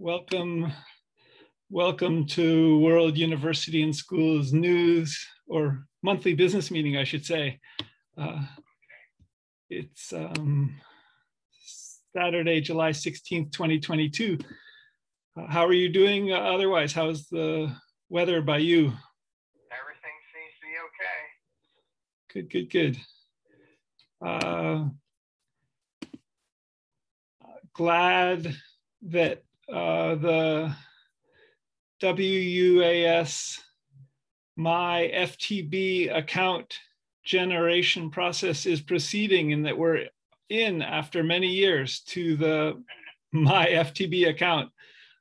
Welcome, welcome to World University and Schools News or monthly business meeting, I should say. Uh, it's um, Saturday, July 16th, 2022. Uh, how are you doing uh, otherwise? How's the weather by you? Everything seems to be okay. Good, good, good. Uh, glad that uh, the WUAS my FTB account generation process is proceeding and that we're in after many years to the my FTB account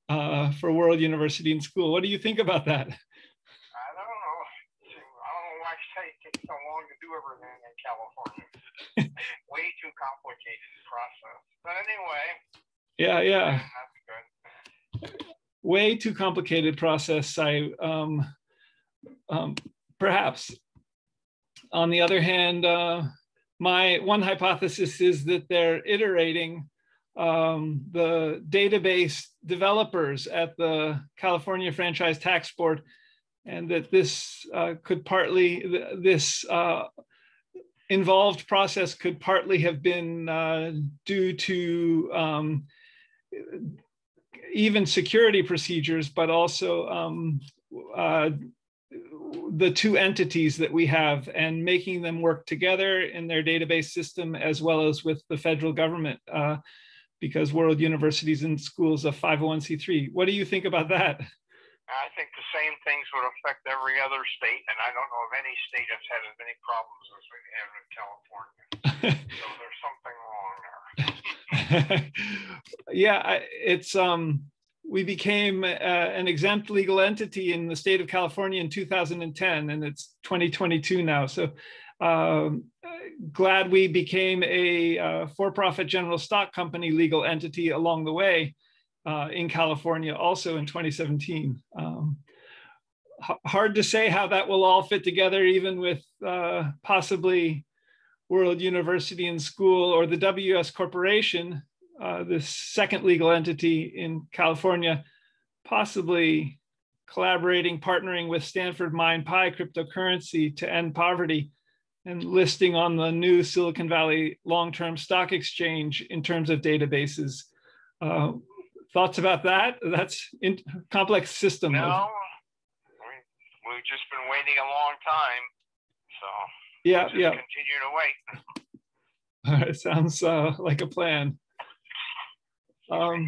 uh, for World University and School. What do you think about that? I don't know. I don't know why it takes so long to do everything in California. Way too complicated process. But anyway. Yeah, yeah way too complicated process. I um, um, perhaps. On the other hand, uh, my one hypothesis is that they're iterating um, the database developers at the California Franchise Tax Board, and that this uh, could partly this uh, involved process could partly have been uh, due to um, even security procedures, but also um, uh, the two entities that we have and making them work together in their database system as well as with the federal government uh, because World Universities and Schools a 501c3. What do you think about that? I think the same things would affect every other state, and I don't know of any state that's had as many problems as we have in California. so there's something wrong there. yeah, it's um, we became uh, an exempt legal entity in the state of California in 2010, and it's 2022 now. So um, glad we became a uh, for-profit general stock company legal entity along the way uh, in California, also in 2017. Um, hard to say how that will all fit together, even with uh, possibly World University and School or the WUaS Corporation, uh, this second legal entity in California, possibly collaborating, partnering with Stanford Mine Pi cryptocurrency to end poverty and listing on the new Silicon Valley long-term stock exchange in terms of databases. Uh, thoughts about that? That's in complex system. No, of, we've just been waiting a long time. So yeah, yeah. Continue to wait. All right, sounds uh, like a plan. Um,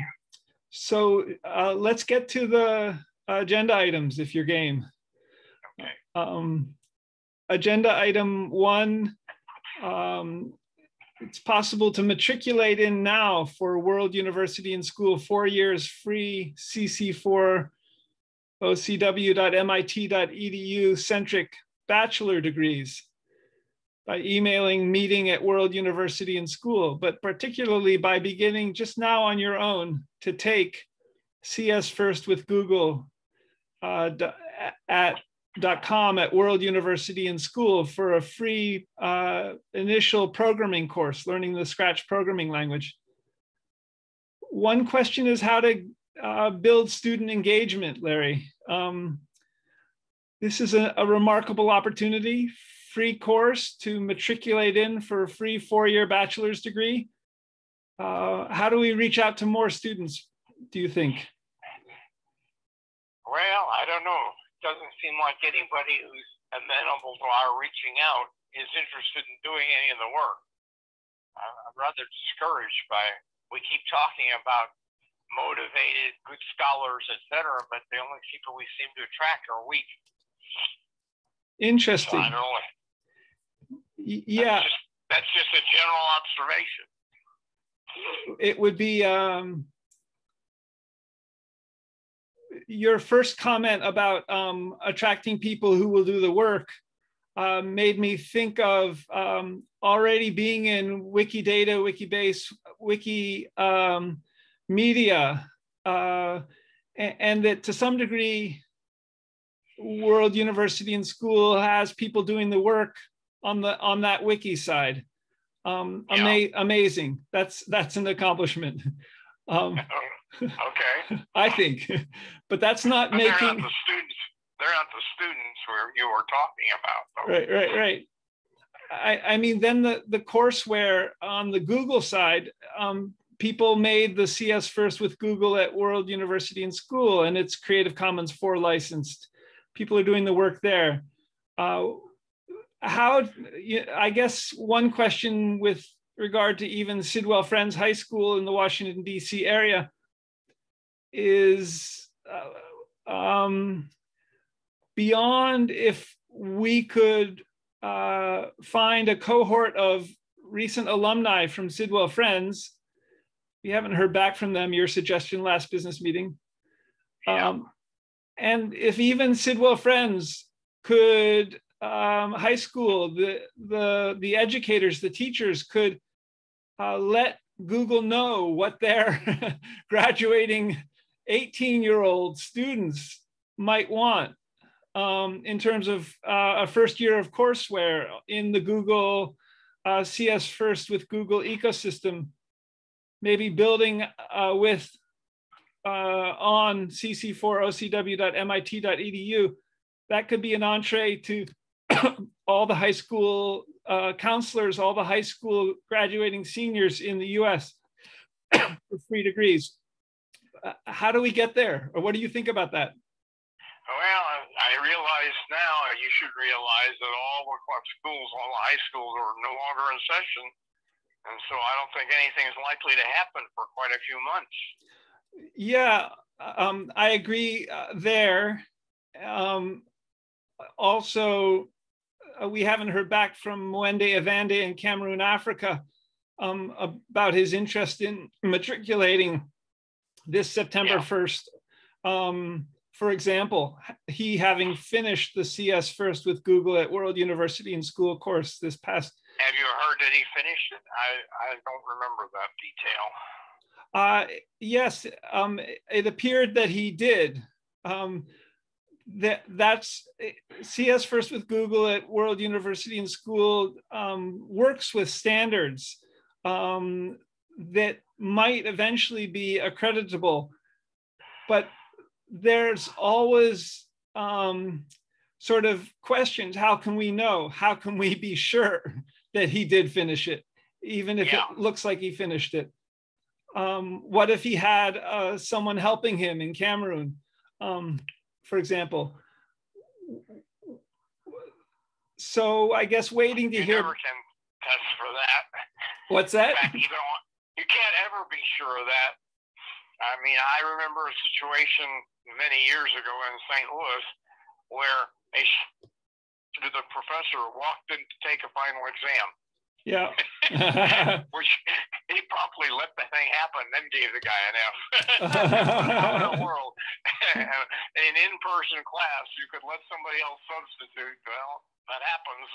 so uh, let's get to the agenda items if you're game. Okay. Um, agenda item one, um, it's possible to matriculate in now for World University and School four years free CC4 ocw.mit.edu centric bachelor degrees by emailing meeting at World University and School, but particularly by beginning just now on your own to take CS First with Google uh, at .com at World University and School for a free uh, initial programming course, learning the Scratch programming language. One question is how to uh, build student engagement, Larry. Um, this is a, a remarkable opportunity free course to matriculate in for a free four-year bachelor's degree. Uh, how do we reach out to more students, do you think? Well, I don't know. It doesn't seem like anybody who's amenable to our reaching out is interested in doing any of the work. I'm rather discouraged by, we keep talking about motivated, good scholars, et cetera, but the only people we seem to attract are weak. Interesting. So I don't know yeah. That's just, that's just a general observation. It would be um, your first comment about um, attracting people who will do the work uh, made me think of um, already being in Wikidata, Wikibase, Wiki um, media, uh, and, and, that to some degree, World University and School has people doing the work on the on that wiki side. Um, ama- amazing. That's that's an accomplishment. Um, Okay. I think, but that's not But making. they're not the students. They're not the students where you were talking about. Though. Right, right, right. I, I mean, then the, the courseware on the Google side, um, people made the CS first with Google at World University and School, and it's Creative Commons 4 licensed. People are doing the work there. Uh, how, I guess one question with regard to even Sidwell Friends High School in the Washington DC area is uh, um, beyond if we could uh, find a cohort of recent alumni from Sidwell Friends. We haven't heard back from them, your suggestion last business meeting. Yeah. Um, and if even Sidwell Friends could, um, high school, the, the, the educators, the teachers could uh, let Google know what their graduating 18 year old students might want um, in terms of uh, a first year of courseware in the Google uh, CS First with Google ecosystem, maybe building uh, with uh, on cc4ocw.mit.edu. That could be an entree to all the high school uh, counselors, all the high school graduating seniors in the US for free degrees. Uh, how do we get there? Or what do you think about that? Well, I realize now, you should realize that all the schools, all the high schools are no longer in session. And so I don't think anything is likely to happen for quite a few months. Yeah, um, I agree uh, there. Um, also, we haven't heard back from Mwende Evande in Cameroon, Africa, um, about his interest in matriculating this September Yeah. 1st. Um, for example, he having finished the CS first with Google at World University and School course this past Have you heard that he finished it? I, I don't remember that detail. Uh, yes, um, it appeared that he did. Um, that that's CS First with Google at World University and School um, works with standards um, that might eventually be accreditable, but there's always um, sort of questions. How can we know? How can we be sure that he did finish it, even if Yeah. it looks like he finished it? um, what if he had uh, someone helping him in Cameroon, um, for example? So I guess waiting to You hear never can test for that. what's that? fact, you don't. You can't ever be sure of that. I mean, I remember a situation many years ago in St. Louis where a the professor walked in to take a final exam, Yeah. which he promptly let the thing happen, then gave the guy an F. In the world? in in-person class, you could let somebody else substitute. Well, that happens.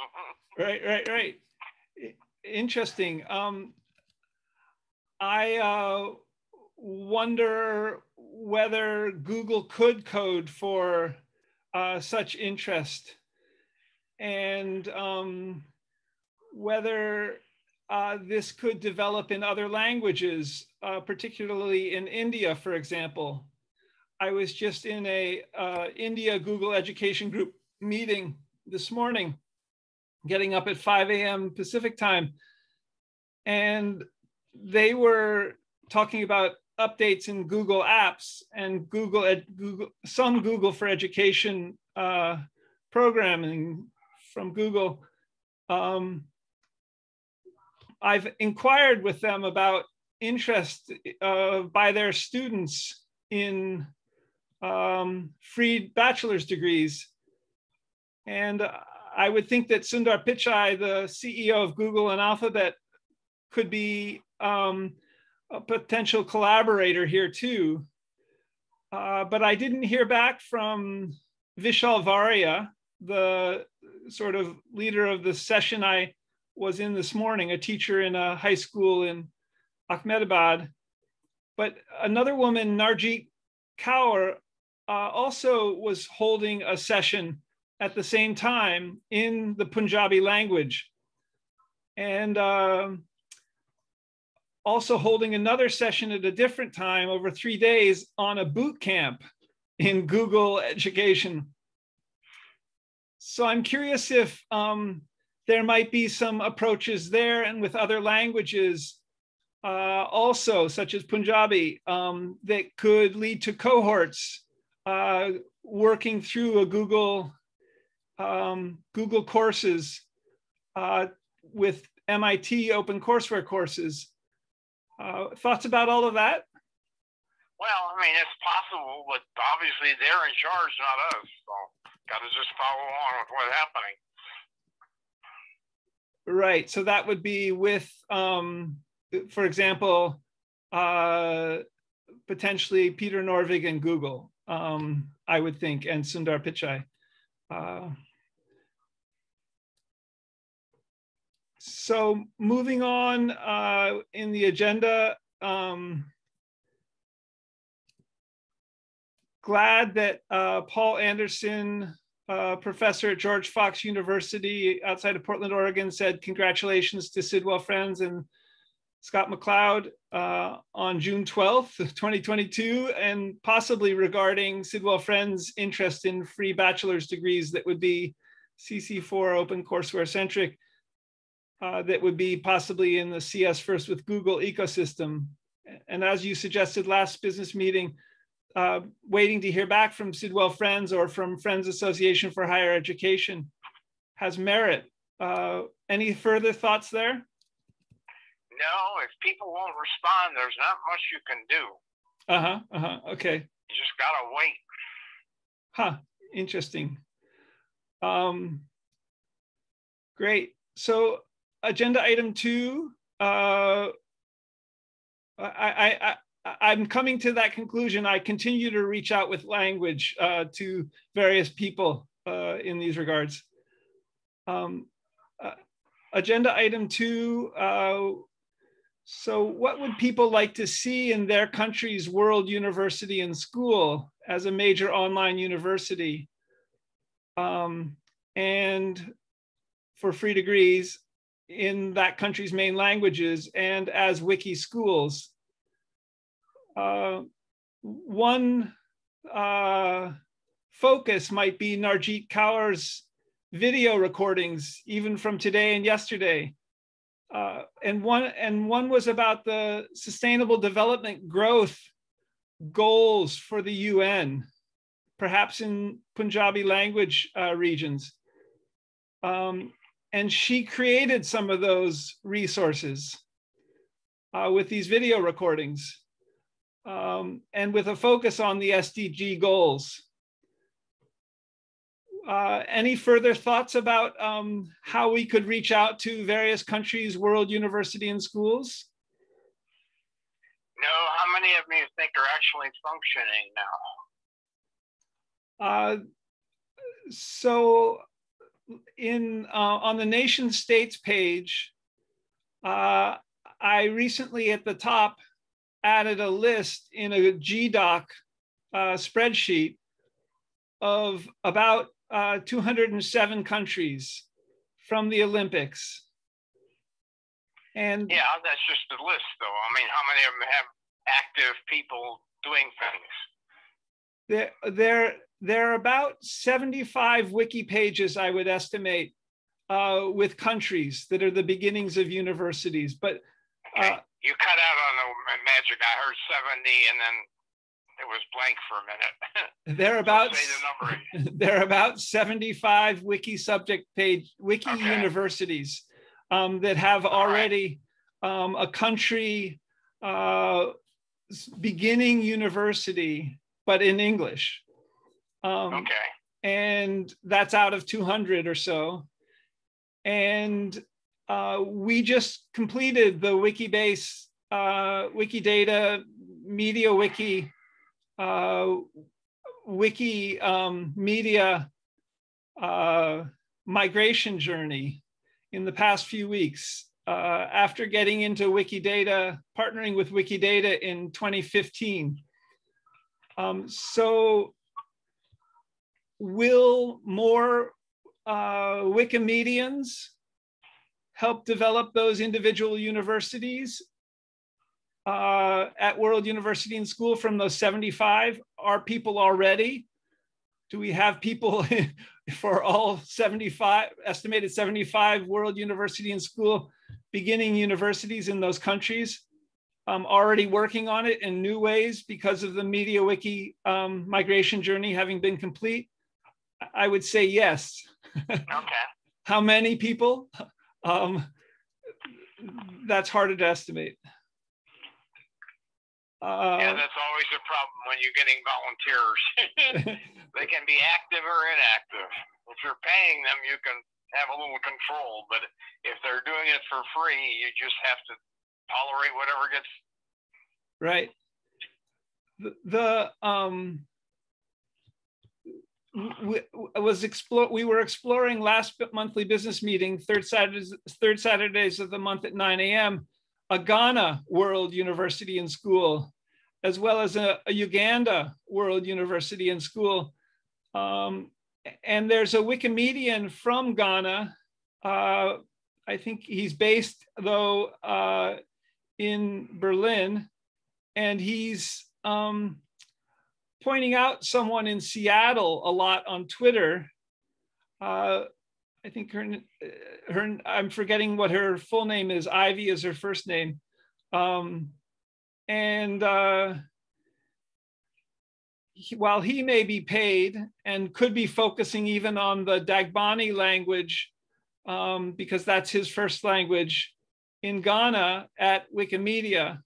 right, right, right. Interesting. Um, I uh, wonder whether Google could code for uh, such interest and um, whether uh, this could develop in other languages, uh, particularly in India, for example. I was just in a uh, India Google Education Group meeting this morning, getting up at 5 a.m. Pacific time. And they were talking about updates in Google Apps and Google, Ed, Google some Google for Education uh, programming from Google. Um, I've inquired with them about interest uh, by their students in um, free bachelor's degrees. And I would think that Sundar Pichai, the CEO of Google and Alphabet, could be um, a potential collaborator here too. Uh, but I didn't hear back from Vishal Varia, the sort of leader of the session I was in this morning, a teacher in a high school in Ahmedabad. But another woman, Narjit Kaur, uh, also was holding a session at the same time in the Punjabi language. And um also holding another session at a different time over three days on a boot camp in Google education. So I'm curious if um, there might be some approaches there and with other languages uh, also, such as Punjabi, um, that could lead to cohorts uh, working through a Google um, Google courses uh, with MIT OpenCourseWare courses. Uh, thoughts about all of that? Well, I mean, it's possible, but obviously they're in charge, not us. So, got to just follow on with what's happening. Right. So that would be with, um, for example, uh, potentially Peter Norvig and Google, um, I would think, and Sundar Pichai. Uh, so moving on uh, in the agenda, um, glad that uh, Paul Anderson, uh, professor at George Fox University outside of Portland, Oregon, said congratulations to Sidwell Friends and Scott MacLeod uh, on June 12th, 2022, and possibly regarding Sidwell Friends' interest in free bachelor's degrees that would be CC4 open courseware centric, uh, that would be possibly in the CS First with Google ecosystem. And as you suggested last business meeting, uh, waiting to hear back from Sidwell Friends or from Friends Association for Higher Education has merit. Uh, any further thoughts there? No, if people won't respond, there's not much you can do. Uh huh. Uh huh. Okay. You just gotta wait. Huh. Interesting. Um, great. So, agenda item two. Uh, I, I, I'm coming to that conclusion. I continue to reach out with language uh, to various people uh, in these regards. Um, uh, agenda item two. Uh, so what would people like to see in their country's world university and school as a major online university? Um, and for free degrees in that country's main languages and as wiki schools uh, one uh, focus might be Narjit Kaur's video recordings, even from today and yesterday. Uh, and one and one was about the sustainable development growth goals for the UN, perhaps in Punjabi language uh, regions. Um, and she created some of those resources uh, with these video recordings um, and with a focus on the SDG goals. Uh, any further thoughts about um, how we could reach out to various countries, world university and schools? No, how many of you think are actually functioning now? Uh, so in uh, on the nation states page, uh, I recently at the top added a list in a GDoc uh, spreadsheet of about uh, 207 countries from the Olympics. And yeah, that's just the list, though. I mean, how many of them have active people doing things? There, there, there are about 75 wiki pages, I would estimate, uh, with countries that are the beginnings of universities. But uh, you cut out on the magic. I heard 70 and then it was blank for a minute. They're about the they're about 75 wiki subject page wiki okay. universities um, that have already right. um, a country uh, beginning university, but in English. Um, okay. And that's out of 200 or so. And uh, we just completed the Wikibase, uh, Wikidata, Media Wiki, uh, Wiki um, Media uh, migration journey in the past few weeks. Uh, after getting into Wikidata, partnering with Wikidata in 2015. Um, so will more uh, Wikimedians help develop those individual universities? uh, at World University and School from those 75 are people already? Do we have people for all 75, estimated 75 World University and School beginning universities in those countries um, already working on it in new ways because of the MediaWiki um, migration journey having been complete? I would say yes. okay. How many people? Um, that's harder to estimate. Uh, yeah, that's always a problem when you're getting volunteers. they can be active or inactive. If you're paying them, you can have a little control, but if they're doing it for free, you just have to tolerate whatever gets. Right. The, the um, we, was explore we were exploring last monthly business meeting third saturdays third saturdays of the month at 9 a.m a ghana world university and school as well as a, a uganda world university and school. Um, and there's a wikimedian from ghana uh, i think he's based though uh, in berlin and he's um, pointing out someone in Seattle a lot on Twitter. Uh, I think her, her, I'm forgetting what her full name is. Ivy is her first name. Um, and uh, he, while he may be paid and could be focusing even on the Dagbani language, um, because that's his first language in Ghana at Wikimedia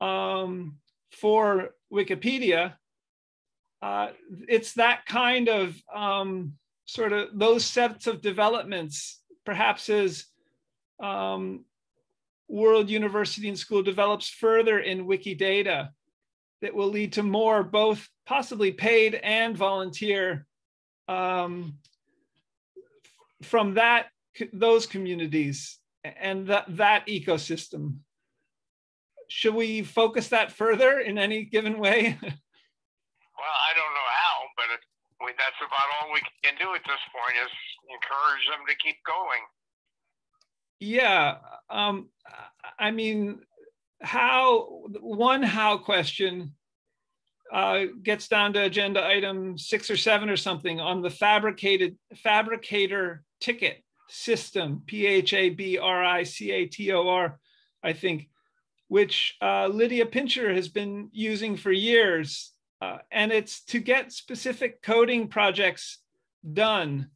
um, for Wikipedia, uh, it's that kind of um, sort of those sets of developments, perhaps as um, World University and School develops further in Wikidata, that will lead to more both possibly paid and volunteer um, from that those communities and that, that ecosystem. Should we focus that further in any given way? Well, I don't know how, but it, that's about all we can do at this point is encourage them to keep going. Yeah, um, I mean, how one how question uh, gets down to agenda item six or seven or something on the fabricated Phabricator ticket system, P H A B R I C A T O R, I think, which uh, Lydia Pintscher has been using for years uh, and it's to get specific coding projects done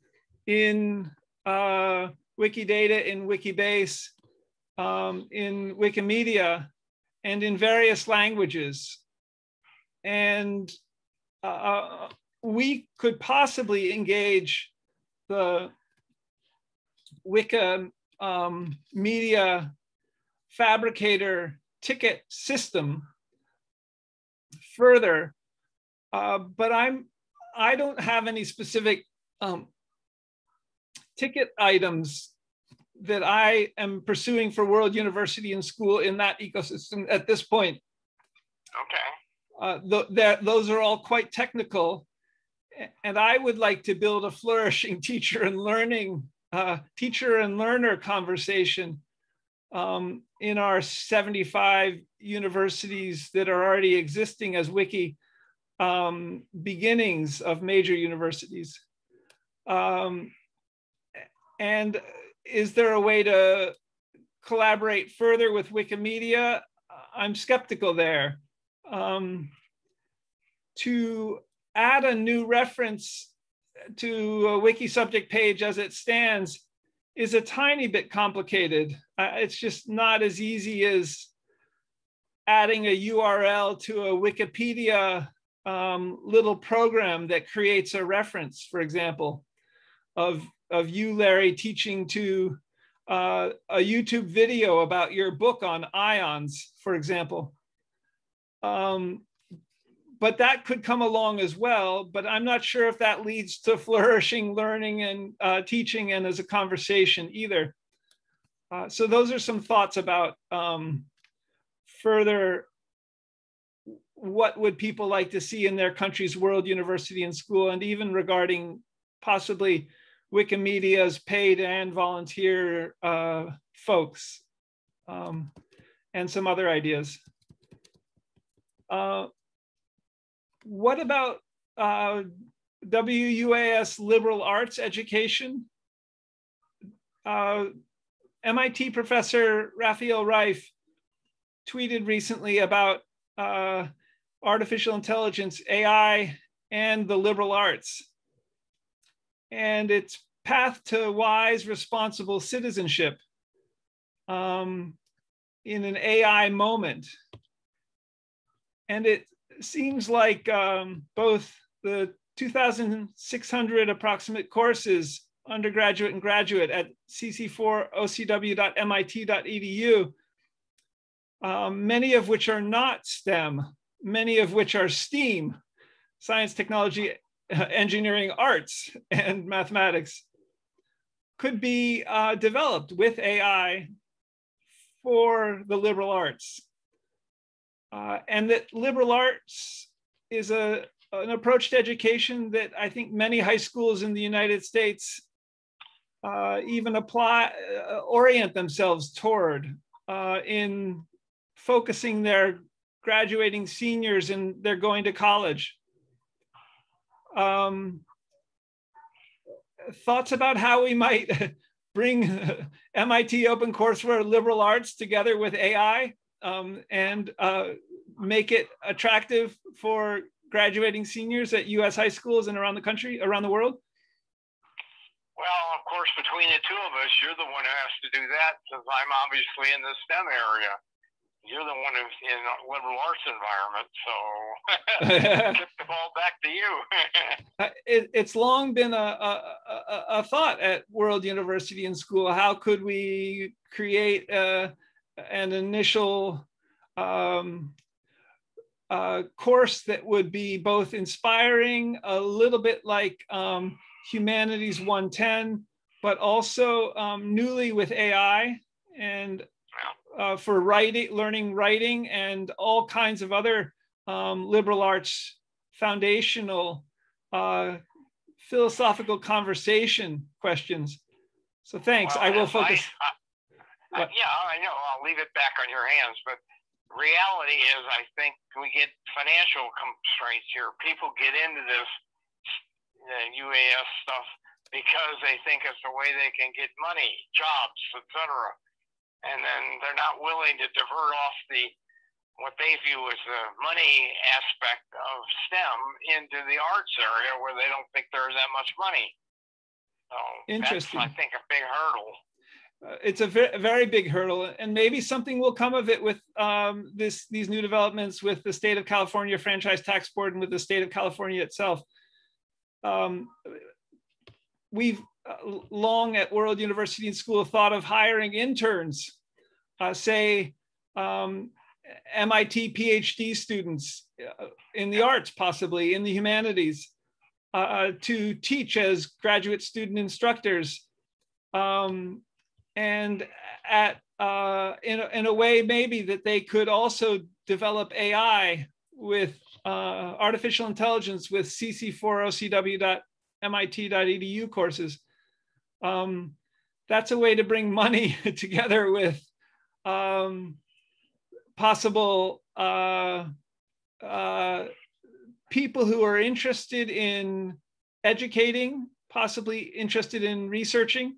in uh, Wikidata, in Wikibase, um, in Wikimedia, and in various languages. And uh, uh we could possibly engage the Wiki um, media Phabricator ticket system further uh, but I'm I don't have any specific um, ticket items that I am pursuing for World University and School in that ecosystem at this point. Okay. Uh, th those are all quite technical, and I would like to build a flourishing teacher and learning uh, teacher and learner conversation um, in our 75 universities that are already existing as wiki um, beginnings of major universities? Um, and is there a way to collaborate further with Wikimedia? I'm skeptical there. Um, to add a new reference to a wiki subject page as it stands is a tiny bit complicated. Uh, it's just not as easy as adding a URL to a Wikipedia um, little program that creates a reference, for example, of, of you, Larry, teaching to uh, a YouTube video about your book on ions, for example. Um, but that could come along as well, but I'm not sure if that leads to flourishing learning and uh, teaching and as a conversation either. Uh, so those are some thoughts about um, further what would people like to see in their country's world university and school, and even regarding possibly Wikimedia's paid and volunteer uh, folks, um, and some other ideas. Uh, what about uh, WUAS liberal arts education? Uh, MIT professor Rafael Reif tweeted recently about uh, artificial intelligence, AI, and the liberal arts, and its path to wise, responsible citizenship um, in an AI moment. And it seems like um, both the 2,600 approximate courses, undergraduate and graduate at cc4ocw.mit.edu, um, many of which are not STEM, many of which are STEAM, science, technology, engineering, arts, and mathematics, could be uh, developed with AI for the liberal arts. Uh, and that liberal arts is a, an approach to education that I think many high schools in the United States uh, even apply, uh, orient themselves toward uh, in focusing their graduating seniors and they're going to college. Um, thoughts about how we might bring MIT OpenCourseWare liberal arts together with AI um, and uh, make it attractive for graduating seniors at US high schools and around the country, around the world? Well, of course, between the two of us, you're the one who has to do that since I'm obviously in the STEM area you're the one who's in a liberal arts environment, so tip the ball back to you. Uh, it, it's long been a, a, a, thought at World University and School. How could we create a, uh, an initial um, uh, course that would be both inspiring, a little bit like um, Humanities 110, but also um, newly with AI and uh, for writing, learning writing, and all kinds of other um, liberal arts foundational uh, philosophical conversation questions. So thanks. Well, I will focus. I, I, yeah, I know. I'll leave it back on your hands, but reality is, I think we get financial constraints here. People get into this uh, UAS stuff because they think it's the way they can get money, jobs, etc and then they're not willing to divert off the what they view as the money aspect of STEM into the arts area where they don't think there's that much money. So Interesting. That's, I think, a big hurdle. Uh, it's a very, very big hurdle, and maybe something will come of it with um, this these new developments with the state of California franchise tax board and with the state of California itself. Um, we've uh, long at World University and School thought of hiring interns, uh, say um, MIT PhD students uh, in the arts, possibly in the humanities, uh, to teach as graduate student instructors. Um, and at uh, in, a, in a way maybe that they could also develop AI with uh, artificial intelligence with cc4ocw.mit.edu courses. Um, that's a way to bring money together with um, possible uh, uh, people who are interested in educating, possibly interested in researching,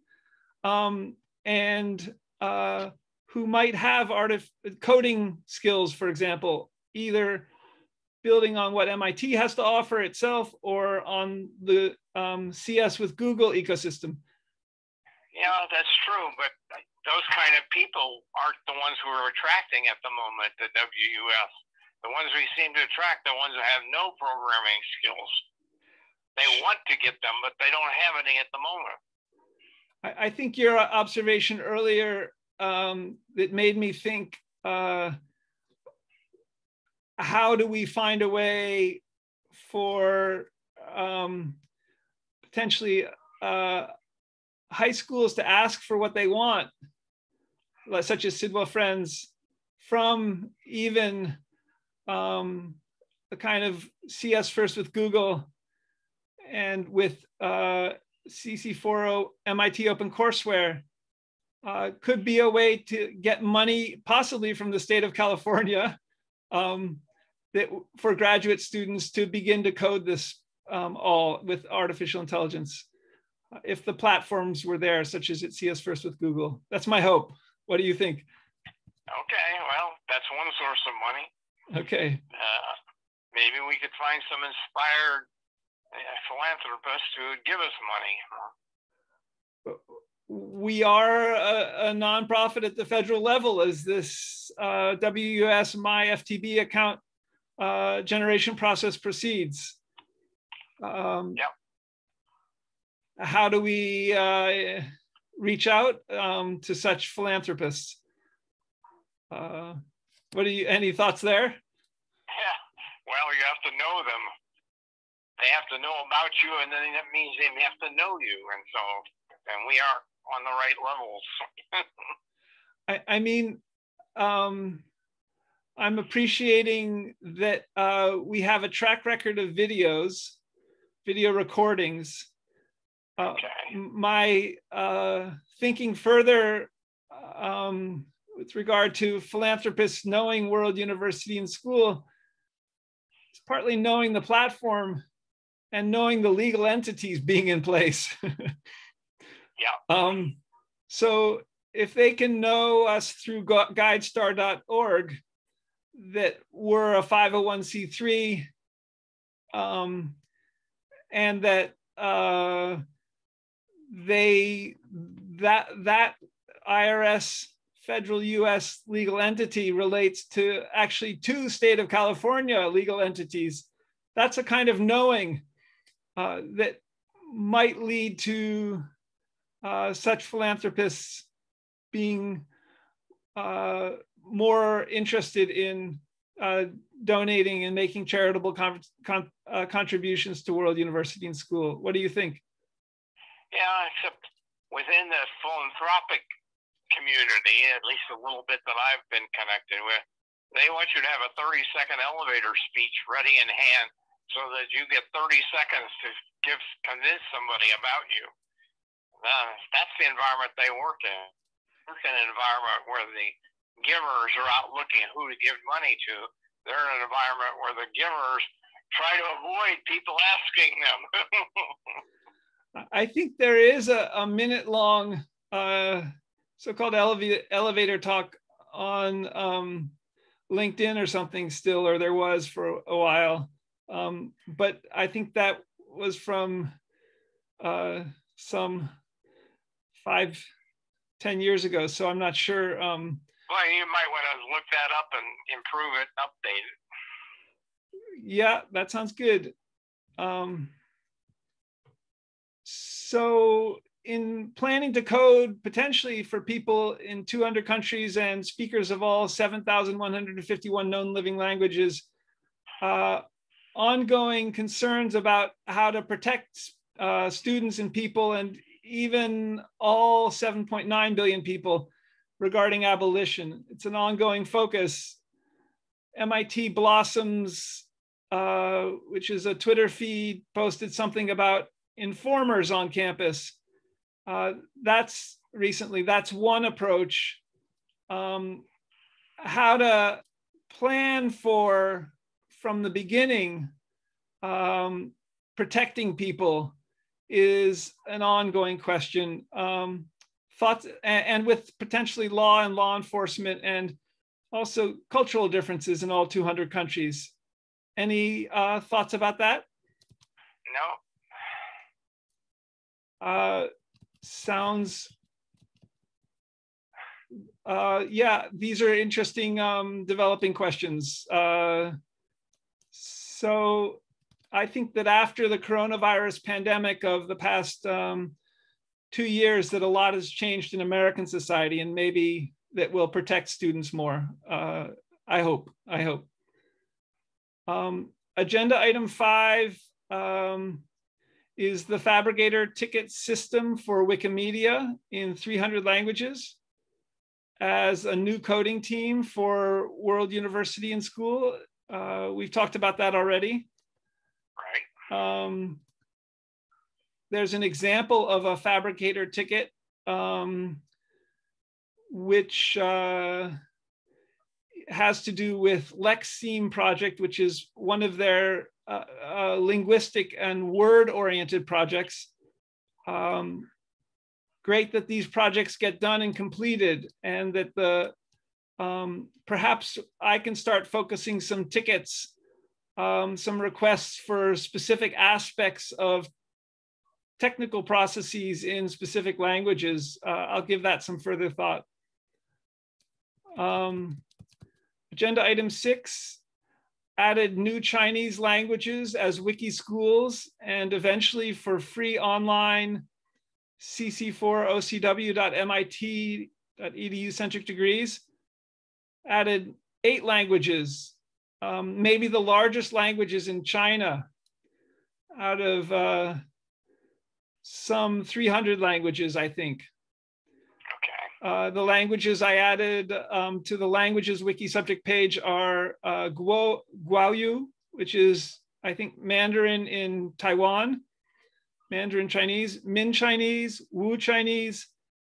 um, and uh, who might have artif- coding skills, for example, either building on what MIT has to offer itself or on the um, CS with Google ecosystem. Yeah, that's true, but those kind of people aren't the ones who are attracting at the moment the WUS. The ones we seem to attract, the ones that have no programming skills. They want to get them, but they don't have any at the moment. I, I think your observation earlier um, that made me think uh, how do we find a way for um, potentially uh, high schools to ask for what they want, such as Sidwell Friends, from even um, the kind of CS first with Google and with uh, CC40 MIT OpenCourseWare uh, could be a way to get money possibly from the state of California um, that for graduate students to begin to code this um, all with artificial intelligence if the platforms were there, such as at CS First with Google. That's my hope. What do you think? Okay, well, that's one source of money. Okay. Uh, maybe we could find some inspired uh, philanthropists who would give us money. We are a, a nonprofit at the federal level as this uh, WUS My FTB account uh, generation process proceeds. Um, yep. How do we uh, reach out um, to such philanthropists? Uh, what are you? Any thoughts there? Yeah. Well, you have to know them. They have to know about you, and then that means they have to know you, and so, and we aren't on the right levels. I, I mean, um, I'm appreciating that uh, we have a track record of videos, video recordings. Uh, okay. My uh, thinking further um, with regard to philanthropists knowing World University and School, it's partly knowing the platform and knowing the legal entities being in place. yeah. Um, so if they can know us through guidestar.org that we're a 501c3 um, and that uh, they that that IRS federal US legal entity relates to actually two state of California legal entities. That's a kind of knowing uh, that might lead to uh, such philanthropists being uh, more interested in uh, donating and making charitable con con uh, contributions to World University and School. What do you think? Yeah, except within the philanthropic community, at least a little bit that I've been connected with, they want you to have a 30 second elevator speech ready in hand so that you get 30 seconds to give convince somebody about you. Uh, that's the environment they work in. In an environment where the givers are out looking who to give money to. They're in an environment where the givers try to avoid people asking them. I think there is a, a minute long uh, so-called elevator, elevator talk on um, LinkedIn or something still, or there was for a while. Um, but I think that was from uh, some five, ten years ago. So I'm not sure. Um, well, you might want to look that up and improve it, update it. Yeah, that sounds good. Um, so in planning to code potentially for people in 200 countries and speakers of all 7,151 known living languages, uh, ongoing concerns about how to protect uh, students and people and even all 7.9 billion people regarding abolition. It's an ongoing focus. MIT Blossoms, uh, which is a Twitter feed, posted something about informers on campus uh, that's recently, that's one approach. Um, how to plan for, from the beginning, um, protecting people is an ongoing question. Um, thoughts, and, and with potentially law and law enforcement and also cultural differences in all 200 countries. Any uh, thoughts about that? No. Uh, sounds uh, yeah, these are interesting um, developing questions. Uh, so I think that after the coronavirus pandemic of the past um, two years, that a lot has changed in American society, and maybe that will protect students more. Uh, I hope. I hope. Um, agenda item five. Um, is the Phabricator ticket system for Wikimedia in 300 languages as a new coding team for World University and School. Uh, we've talked about that already. Right. Um, there's an example of a Phabricator ticket, um, which uh, has to do with Lexeme project, which is one of their uh, uh, linguistic and word-oriented projects. Um, great that these projects get done and completed and that the um, perhaps I can start focusing some tickets, um, some requests for specific aspects of technical processes in specific languages. Uh, I'll give that some further thought. Um, agenda item six, added new Chinese languages as wiki schools and eventually for free online cc4ocw.mit.edu centric degrees, added eight languages, um, maybe the largest languages in China out of uh, some 300 languages, I think. Okay. Uh, the languages I added um, to the languages wiki subject page are uh, Guo, Guoyu, which is, I think, Mandarin in Taiwan, Mandarin Chinese, Min Chinese, Wu Chinese,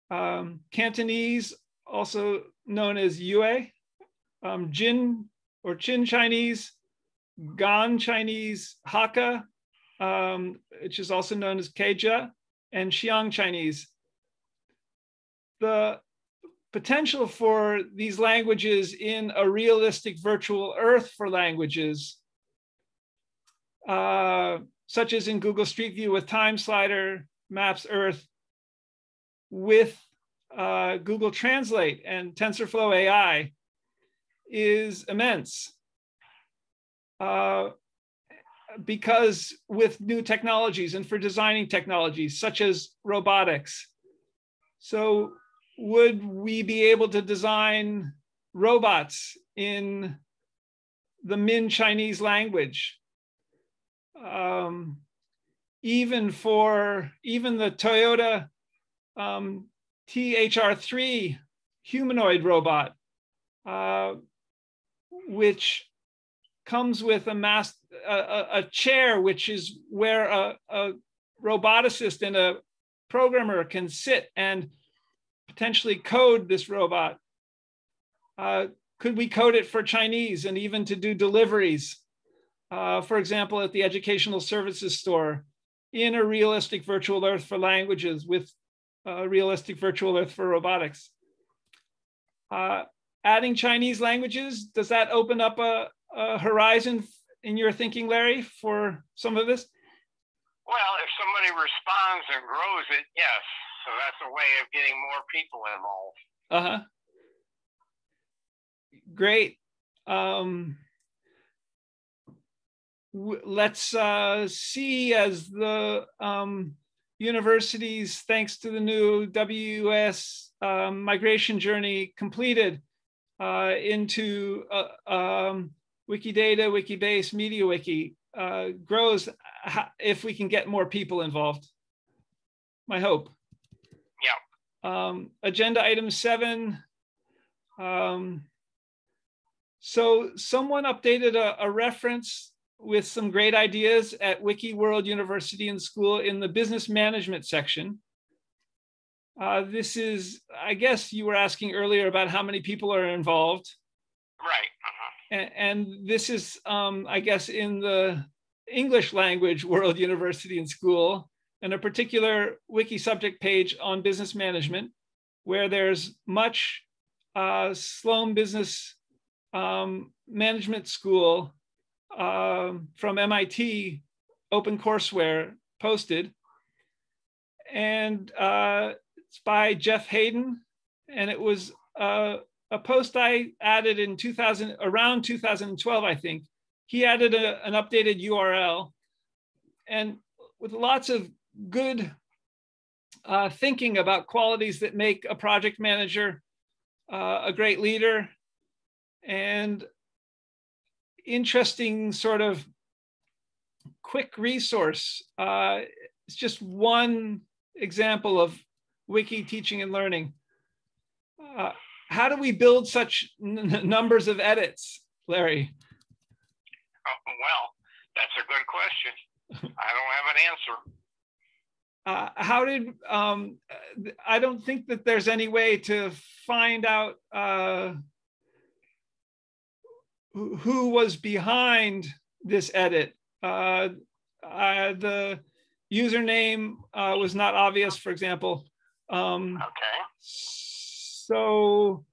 um, Cantonese, also known as Yue, um, Jin or Chin Chinese, Gan Chinese, Hakka, um, which is also known as Keja, and Xiang Chinese. The potential for these languages in a realistic virtual earth for languages uh, such as in Google Street View with Time Slider, Maps Earth, with uh, Google Translate and TensorFlow AI is immense. Uh, because with new technologies and for designing technologies such as robotics. So would we be able to design robots in the Min Chinese language? um, even for even the Toyota um, THR3 humanoid robot, uh, which comes with a, mass, a, a, chair, which is where a, a roboticist and a programmer can sit and potentially code this robot. Uh, could we code it for Chinese and even to do deliveries? uh, for example, at the Educational Services Store, in a realistic virtual earth for languages with a realistic virtual earth for robotics. Uh, adding Chinese languages, does that open up a, a, horizon in your thinking, Larry, for some of this? Well, if somebody responds and grows it, yes. So that's a way of getting more people involved. Uh huh. Great. Um, let's uh, see as the um, universities, thanks to the new WUaS um, migration journey completed uh, into uh, um, Wikidata, Wikibase, MediaWiki uh, grows if we can get more people involved. My hope. Yeah. Um, agenda item seven. Um, so someone updated a, a reference with some great ideas at Wiki World University and School in the business management section. Uh, this is, I guess you were asking earlier about how many people are involved. Right. And, and, this is, um, I guess, in the English language World University and School, and a particular wiki subject page on business management, where there's much uh, Sloan Business um, Management School um, from MIT OpenCourseware posted. And uh, it's by Jeff Haden. And it was uh, a post I added in 2000, around 2012, I think. He added a, an updated URL and with lots of good uh, thinking about qualities that make a project manager uh, a great leader and interesting sort of quick resource. Uh, it's just one example of wiki teaching and learning. How do we build such numbers of edits, Larry? Oh, well, that's a good question. I don't have an answer. Uh, how did um, I don't think that there's any way to find out uh, who was behind this edit. Uh, uh, the username uh, was not obvious, for example. Um, Okay. So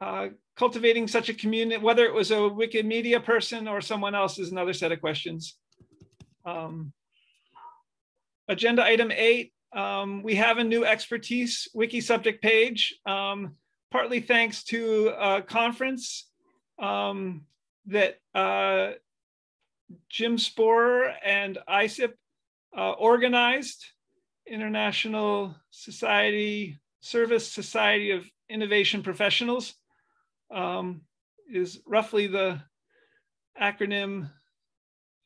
uh, cultivating such a community, whether it was a Wikimedia person or someone else is another set of questions. Um, agenda item eight, um, we have a new expertise wiki subject page, um, partly thanks to a conference um, that uh, Jim Spohrer and ISSIP uh, organized, International Society, Service Society of Innovation Professionals um, is roughly the acronym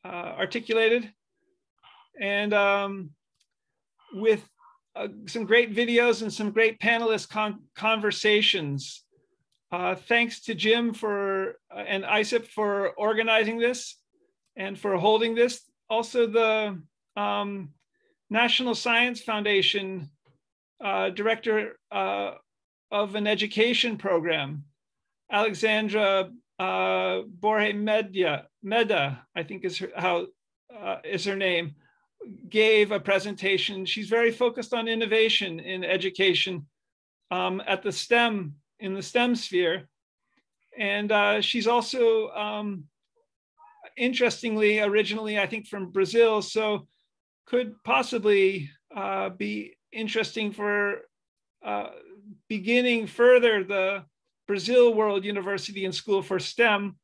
uh, articulated. And um, with uh, some great videos and some great panelist con conversations. Uh, thanks to Jim for uh, and ISSIP for organizing this and for holding this. Also the um, National Science Foundation uh, director uh, of an education program, Alexandra uh, Borge Media, Meda, I think is her, how uh, is her name, gave a presentation. She's very focused on innovation in education um, at the STEM, in the STEM sphere. And uh, she's also, um, interestingly, originally, I think from Brazil, so could possibly uh, be interesting for uh, beginning further the Brazil World University and School for STEM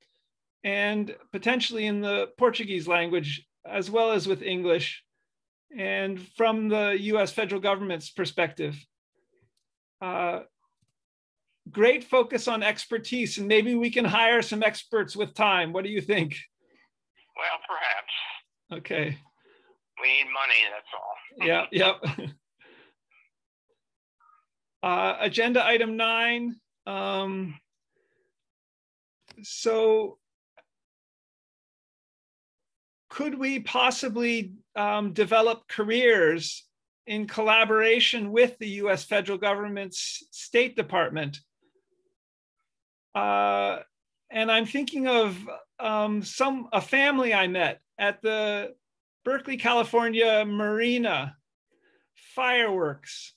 and potentially in the Portuguese language as well as with English and from the US federal government's perspective. Uh, great focus on expertise and maybe we can hire some experts with time. What do you think? Well, perhaps. Okay. We need money, that's all. Yeah, yep. Uh, agenda item nine. Um, so could we possibly um, develop careers in collaboration with the US federal government's State Department? Uh, and I'm thinking of um, some a family I met at the Berkeley, California Marina fireworks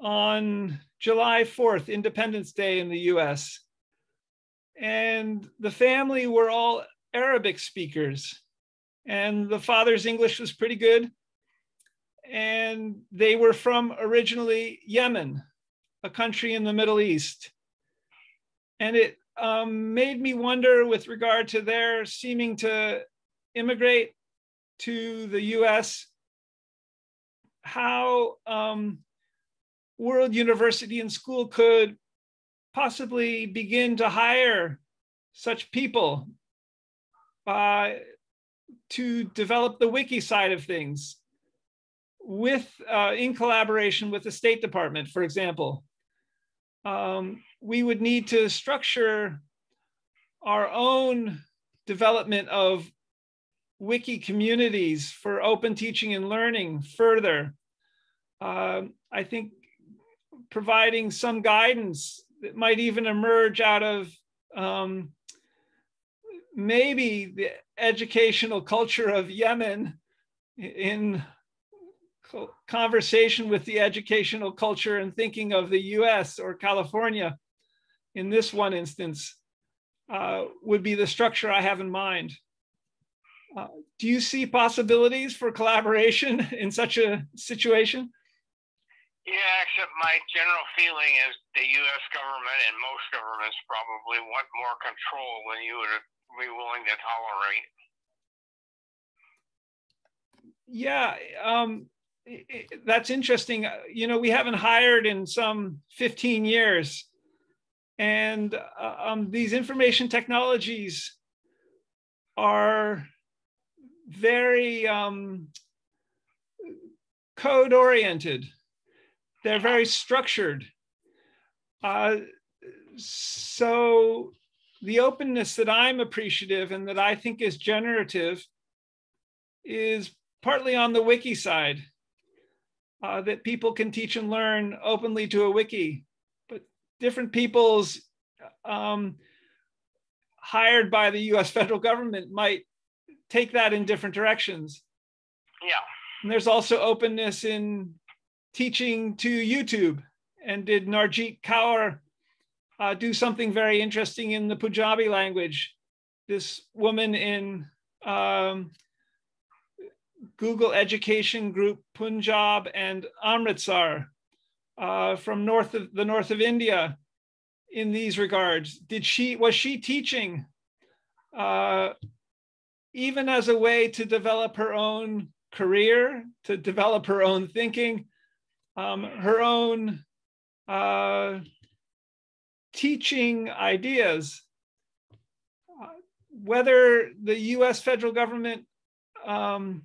on July 4th, Independence Day in the US. And the family were all Arabic speakers, and the father's English was pretty good. And they were from originally Yemen, a country in the Middle East. And it um, made me wonder with regard to their seeming to immigrate to the US, how um, World University and School could possibly begin to hire such people uh, to develop the wiki side of things with uh, in collaboration with the State Department, for example. Um, we would need to structure our own development of wiki communities for open teaching and learning further. Uh, I think providing some guidance that might even emerge out of um, maybe the educational culture of Yemen in conversation with the educational culture and thinking of the US or California in this one instance uh, would be the structure I have in mind. Uh, do you see possibilities for collaboration in such a situation? Yeah, except my general feeling is the U.S. government and most governments probably want more control than you would be willing to tolerate. Yeah, um, that's interesting. Uh, you know, we haven't hired in some 15 years. And uh, um, these information technologies are very um, code oriented they're very structured. Uh, so the openness that I'm appreciative and that I think is generative is partly on the wiki side, uh, that people can teach and learn openly to a wiki, but different people's um, hired by the US federal government might take that in different directions. Yeah. And there's also openness in teaching to YouTube. And did Narjit Kaur uh, do something very interesting in the Punjabi language? This woman in um, Google Education Group Punjab and Amritsar uh, from north of the north of India in these regards? Did she was she teaching uh, even as a way to develop her own career, to develop her own thinking, um, her own uh, teaching ideas? Uh, whether the U.S. federal government um,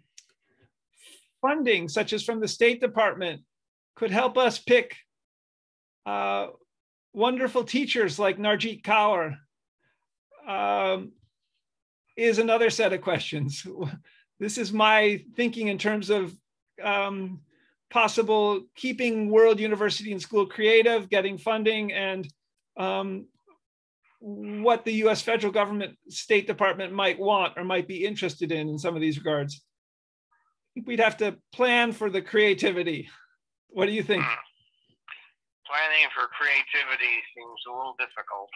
funding, such as from the State Department, could help us pick uh, wonderful teachers like Narjit Kaur um, is another set of questions. this is my thinking in terms of um, possible keeping World University and School creative, getting funding, and um, what the US federal government, State Department might want or might be interested in in some of these regards. We'd have to plan for the creativity. What do you think? Hmm. Planning for creativity seems a little difficult.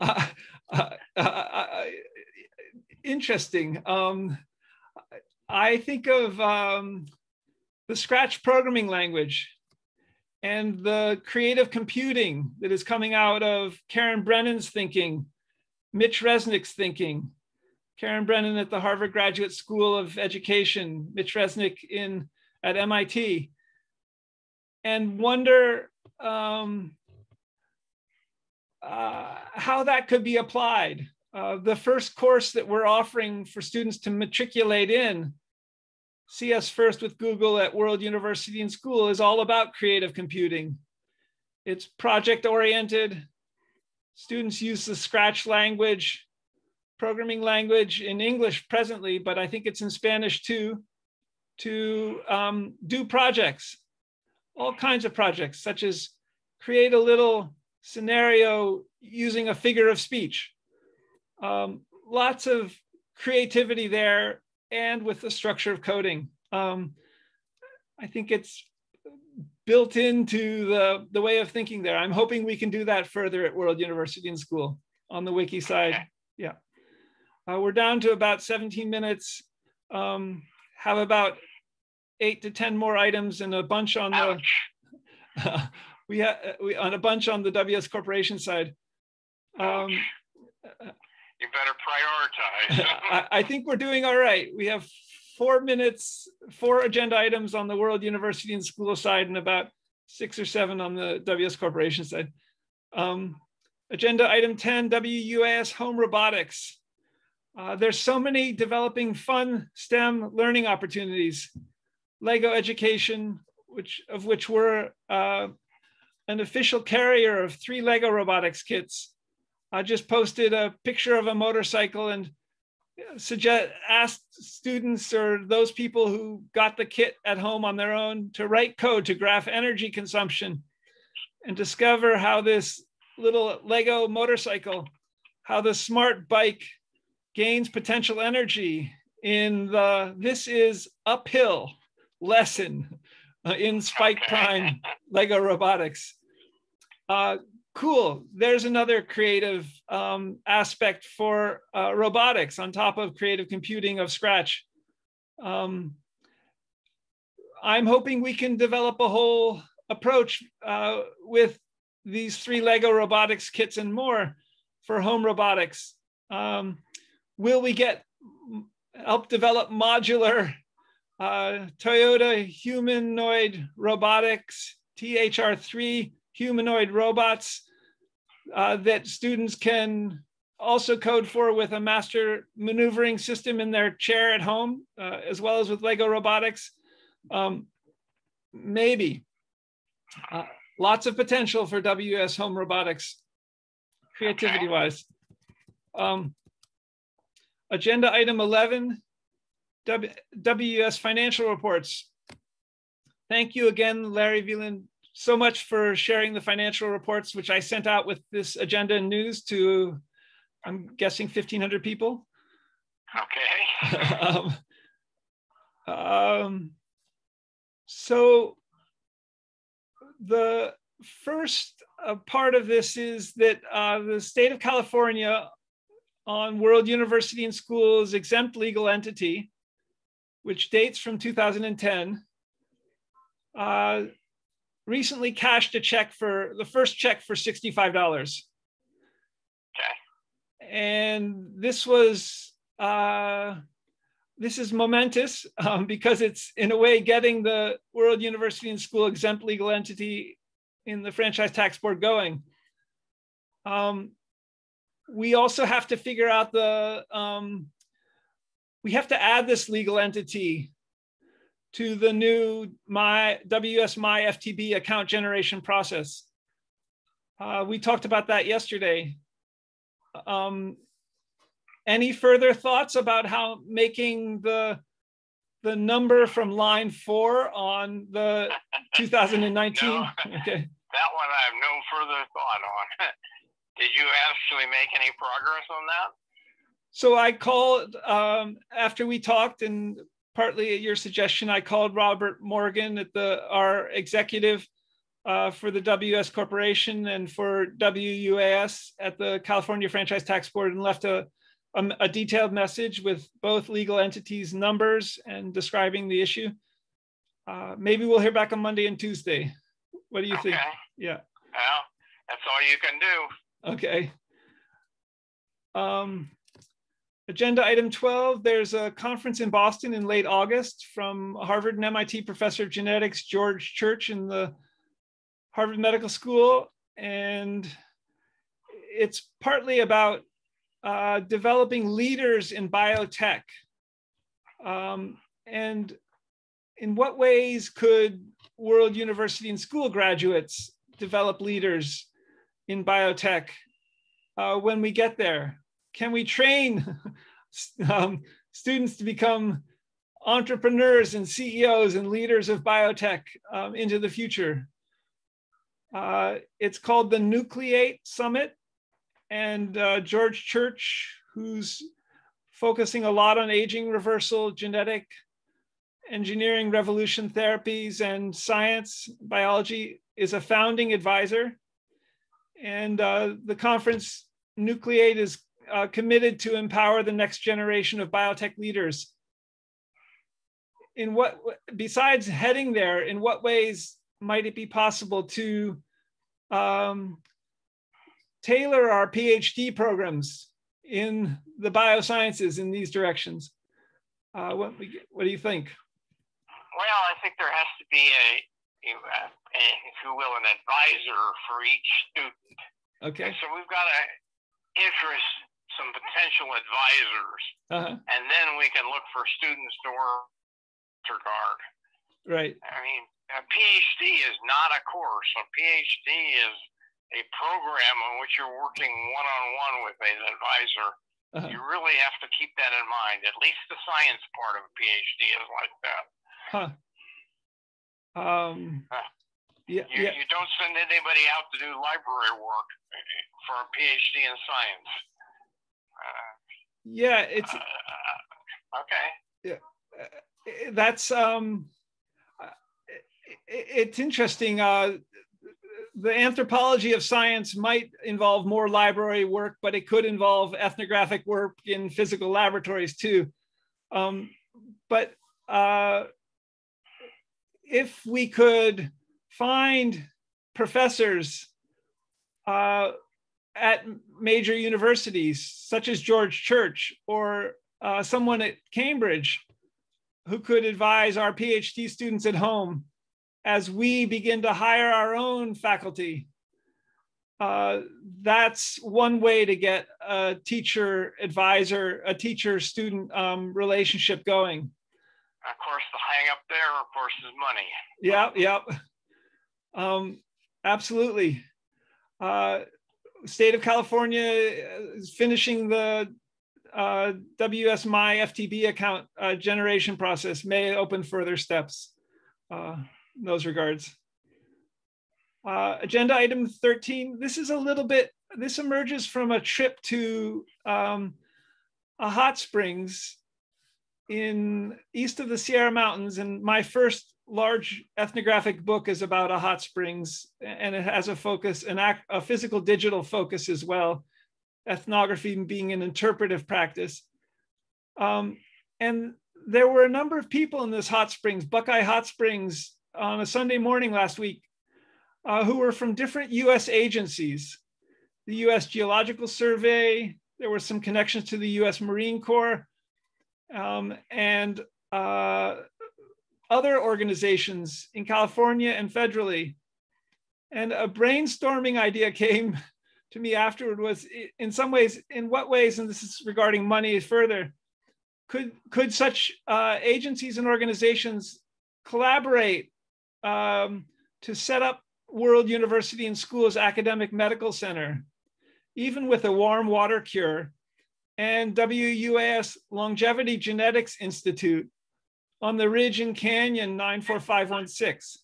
uh, uh, uh, uh, interesting. Um, I think of um, the Scratch programming language and the creative computing that is coming out of Karen Brennan's thinking, Mitch Resnick's thinking, Karen Brennan at the Harvard Graduate School of Education, Mitch Resnick in at MIT and wonder um, uh, how that could be applied. Uh, the first course that we're offering for students to matriculate in, CS First with Google at World University and School, is all about creative computing. It's project oriented. Students use the Scratch language, programming language in English presently, but I think it's in Spanish too, to um, do projects all kinds of projects, such as create a little scenario using a figure of speech. Um, lots of creativity there and with the structure of coding. Um, I think it's built into the, the way of thinking there. I'm hoping we can do that further at World University and School on the wiki side. Yeah. Uh, we're down to about 17 minutes. Um, have about eight to 10 more items and a bunch on Ouch. the, uh, we have we, on a bunch on the WUaS Corporation side. Um, you better prioritize. I, think we're doing all right. We have four minutes, four agenda items on the World University and School side and about six or seven on the WUaS Corporation side. Um, agenda item 10, WUaS home robotics. Uh, there's so many developing fun STEM learning opportunities. Lego Education, which of which we're uh, an official carrier of three Lego robotics kits. I just posted a picture of a motorcycle and suggest asked students or those people who got the kit at home on their own to write code to graph energy consumption and discover how this little Lego motorcycle, how the smart bike gains potential energy in the this is uphill lesson uh, in Spike Prime Lego Robotics. Uh, cool. There's another creative um, aspect for uh, robotics on top of creative computing of Scratch. Um, I'm hoping we can develop a whole approach uh, with these three Lego robotics kits and more for home robotics. Um, will we get help develop modular uh, Toyota humanoid robotics, THR3 humanoid robots uh, that students can also code for with a master maneuvering system in their chair at home, uh, as well as with Lego robotics. Um, maybe. Uh, lots of potential for WUaS home robotics, creativity wise. Um, agenda item 11, WUaS financial reports. Thank you again, Larry Veland, so much for sharing the financial reports, which I sent out with this agenda and news to I'm guessing 1,500 people. Okay. um, um, so the first uh, part of this is that uh, the state of California on World University and Schools exempt legal entity, which dates from 2010, uh, recently cashed a check for the first check for $65. Okay. And this was uh, this is momentous um, because it's in a way getting the World University and School exempt legal entity in the franchise tax board going. Um, we also have to figure out the, um, we have to add this legal entity to the new my WUaS My FTB account generation process. Uh, we talked about that yesterday. Um, any further thoughts about how making the the number from line four on the 2019? No. Okay. That one I have no further thought on. Did you actually make any progress on that? So I called um, after we talked, and partly at your suggestion, I called Robert Morgan at the our executive uh, for the WUaS Corporation and for WUaS at the California Franchise Tax Board, and left a a, a detailed message with both legal entities numbers and describing the issue. Uh, maybe we'll hear back on Monday and Tuesday. What do you okay. think? Yeah. Well, that's all you can do. Okay. Um, agenda item 12, there's a conference in Boston in late August from Harvard and MIT professor of genetics, George Church in the Harvard Medical School. And it's partly about uh, developing leaders in biotech. Um, and in what ways could World University and School graduates develop leaders in biotech uh, when we get there? Can we train um, students to become entrepreneurs and CEOs and leaders of biotech um, into the future? Uh, it's called the Nucleate Summit and uh, George Church, who's focusing a lot on aging reversal, genetic engineering, revolution therapies, and science, biology, is a founding advisor. And uh, the conference, Nucleate, is uh, committed to empower the next generation of biotech leaders. In what, besides heading there, in what ways might it be possible to um, tailor our PhD programs in the biosciences in these directions. Uh, what, what do you think? Well, I think there has to be a, a, a if you will, an advisor for each student. Okay. And so we've got to interest some potential advisors, uh-huh. and then we can look for students to work regard. Right. I mean, a PhD is not a course. A PhD is a program in which you're working one on one with an advisor, uh-huh. you really have to keep that in mind. At least the science part of a PhD is like that. Huh. Um, yeah, you, yeah. you don't send anybody out to do library work for a PhD in science. Yeah, it's uh, okay. Yeah, uh, that's um, it's interesting. Uh, the anthropology of science might involve more library work, but it could involve ethnographic work in physical laboratories too. Um, but uh, if we could find professors uh, at major universities, such as George Church or uh, someone at Cambridge, who could advise our PhD students at home as we begin to hire our own faculty. Uh, that's one way to get a teacher advisor, a teacher student um, relationship going. Of course, the hang up there, of course, is money. Yeah, yeah. Um, absolutely. Uh, state of California is finishing the uh, WUaS My FTB account uh, generation process may open further steps. Uh, in those regards. Uh, agenda item 13, this is a little bit this emerges from a trip to um, a hot springs in east of the Sierra Mountains. And my first large ethnographic book is about a hot springs, and it has a focus, an act, a physical digital focus as well. Ethnography being an interpretive practice. Um, and there were a number of people in this hot springs, Buckeye Hot Springs, on a Sunday morning last week, uh, who were from different US agencies the US Geological Survey, there were some connections to the US Marine Corps, um, and uh, other organizations in California and federally. And a brainstorming idea came to me afterward was in some ways, in what ways, and this is regarding money further, could, could such uh, agencies and organizations collaborate um, to set up World University and Schools Academic Medical Center, even with a warm water cure, and WUaS Longevity Genetics Institute on the Ridge and Canyon 94516.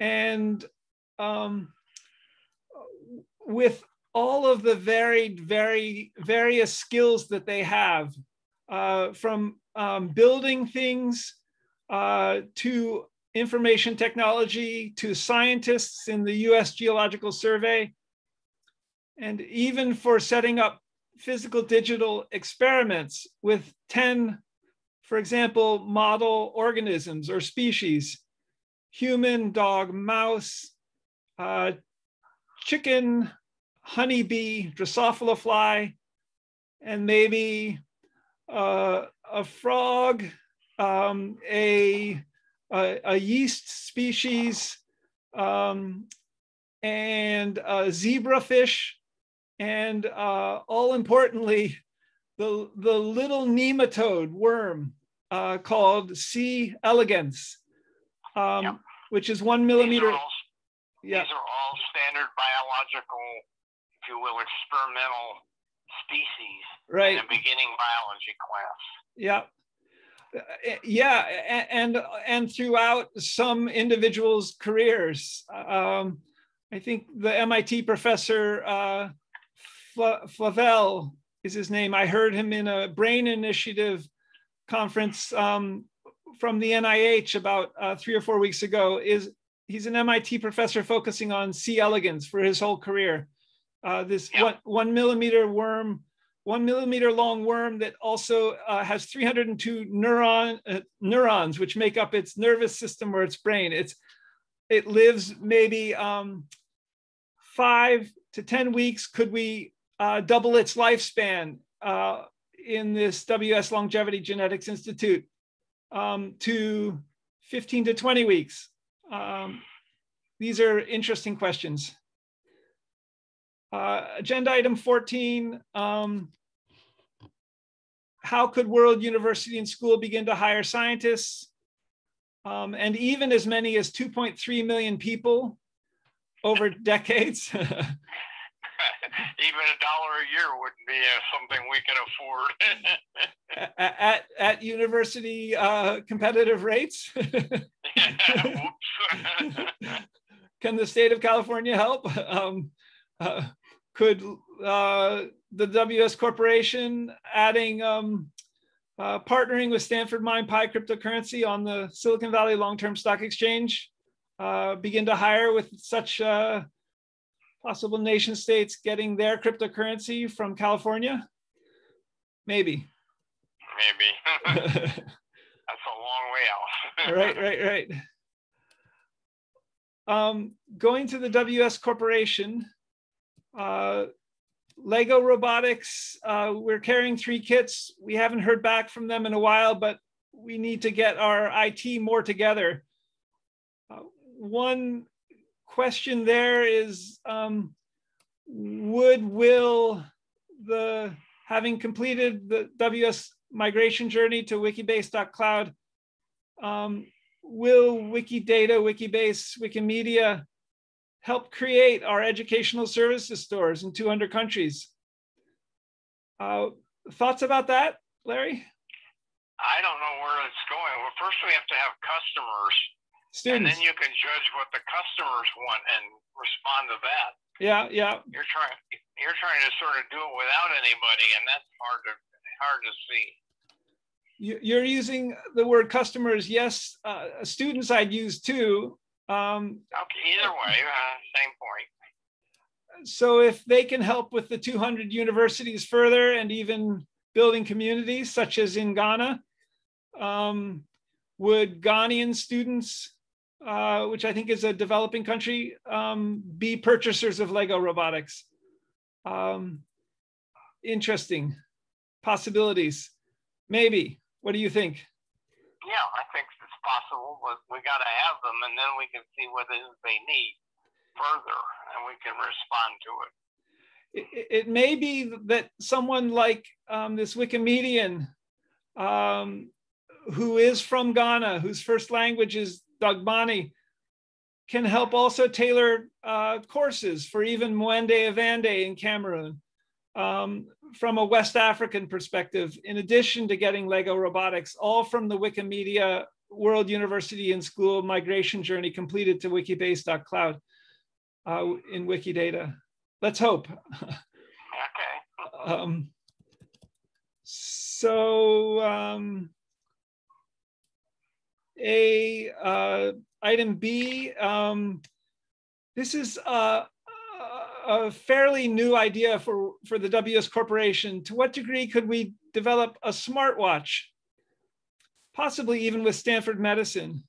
And um, with all of the varied, very various skills that they have, uh, from um, building things uh, to information technology to scientists in the US Geological Survey, and even for setting up physical digital experiments with 10, for example, model organisms or species, human, dog, mouse, uh, chicken, honeybee, Drosophila fly, and maybe uh, a frog, um, a, a, a, yeast species, um, and a zebrafish, and uh, all importantly, the, the little nematode worm uh, called C. elegans, um, yep. which is one millimeter. These are, all, yeah. these are all standard biological, if you will, experimental species right. in a beginning biology class. Yeah. Yeah, and and throughout some individuals' careers, um, I think the MIT professor uh, Flavell is his name. I heard him in a brain initiative conference um, from the NIH about uh, three or four weeks ago. Is he's an MIT professor focusing on C. elegans for his whole career. Uh, this yeah. one, one millimeter worm one millimeter long worm that also uh, has 302 neuron, uh, neurons, which make up its nervous system or its brain. It's, it lives maybe um, five to 10 weeks. Could we uh, double its lifespan uh, in this WUaS Longevity Genetics Institute um, to 15 to 20 weeks? Um, these are interesting questions. Uh, agenda item 14, um, how could World University and School begin to hire scientists? Um, and even as many as 2.3 million people over decades. even a dollar a year wouldn't be uh, something we can afford. at, at, at university uh, competitive rates? Can the state of California help? Um, uh, could uh, the WUaS Corporation adding, um, uh, partnering with Stanford Mine Pi cryptocurrency on the Silicon Valley Long-Term Stock Exchange, uh, begin to hire with such uh, possible nation states getting their cryptocurrency from California? Maybe. Maybe. That's a long way out. right, right, right. Um, going to the WUaS Corporation, uh, Lego Robotics, uh, we're carrying three kits. We haven't heard back from them in a while, but we need to get our IT more together. Uh, one question there is, um, would, will the, having completed the WUaS migration journey to wikibase.cloud, um, will Wikidata, Wikibase, Wikimedia help create our educational services stores in 200 countries. Uh, thoughts about that, Larry? I don't know where it's going. Well, first we have to have customers, Students. and then you can judge what the customers want and respond to that. Yeah, yeah. You're trying you're trying to sort of do it without anybody, and that's hard to hard to see. You're using the word customers. Yes, uh, students I'd use too. Um, okay, either way, uh, same point. So if they can help with the 200 universities further and even building communities such as in Ghana, um, would Ghanaian students, uh, which I think is a developing country, um, be purchasers of Lego robotics? Um, interesting possibilities. Maybe. What do you think? Yeah, I think it's possible, but we got to have them, and then we can see what it is they need further, and we can respond to it. It, it may be that someone like um, this Wikimedian, um, who is from Ghana, whose first language is Dagbani, can help also tailor uh, courses for even Mwende Evande in Cameroon um, from a West African perspective, in addition to getting Lego robotics, all from the Wikimedia World University and School migration journey completed to wikibase.cloud uh, in Wikidata. Let's hope. okay. um, so um, a uh, item B, um, this is a, a, fairly new idea for, for the WUaS Corporation. To what degree could we develop a smartwatch, possibly even with Stanford Medicine,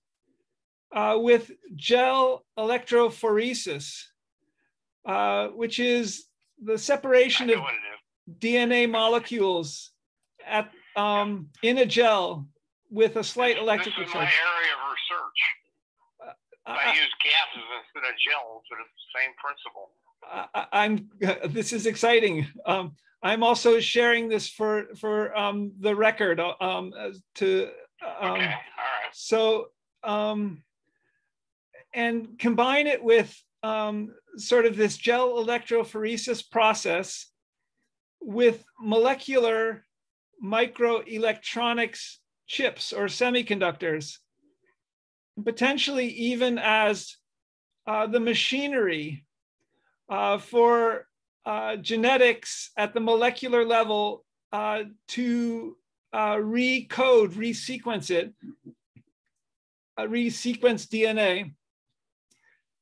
uh, with gel electrophoresis, uh, which is the separation of DNA molecules at um, in a gel with a slight electrical charge. This is my area of research. Uh, I, use gases instead of gels, but it's the same principle. I, am This is exciting. Um, I'm also sharing this for for um, the record um, to. Um, okay. All right. So um, and combine it with um, sort of this gel electrophoresis process with molecular microelectronics chips or semiconductors, potentially even as uh, the machinery uh, for uh, genetics at the molecular level uh, to uh, recode, resequence it, uh, resequence DNA,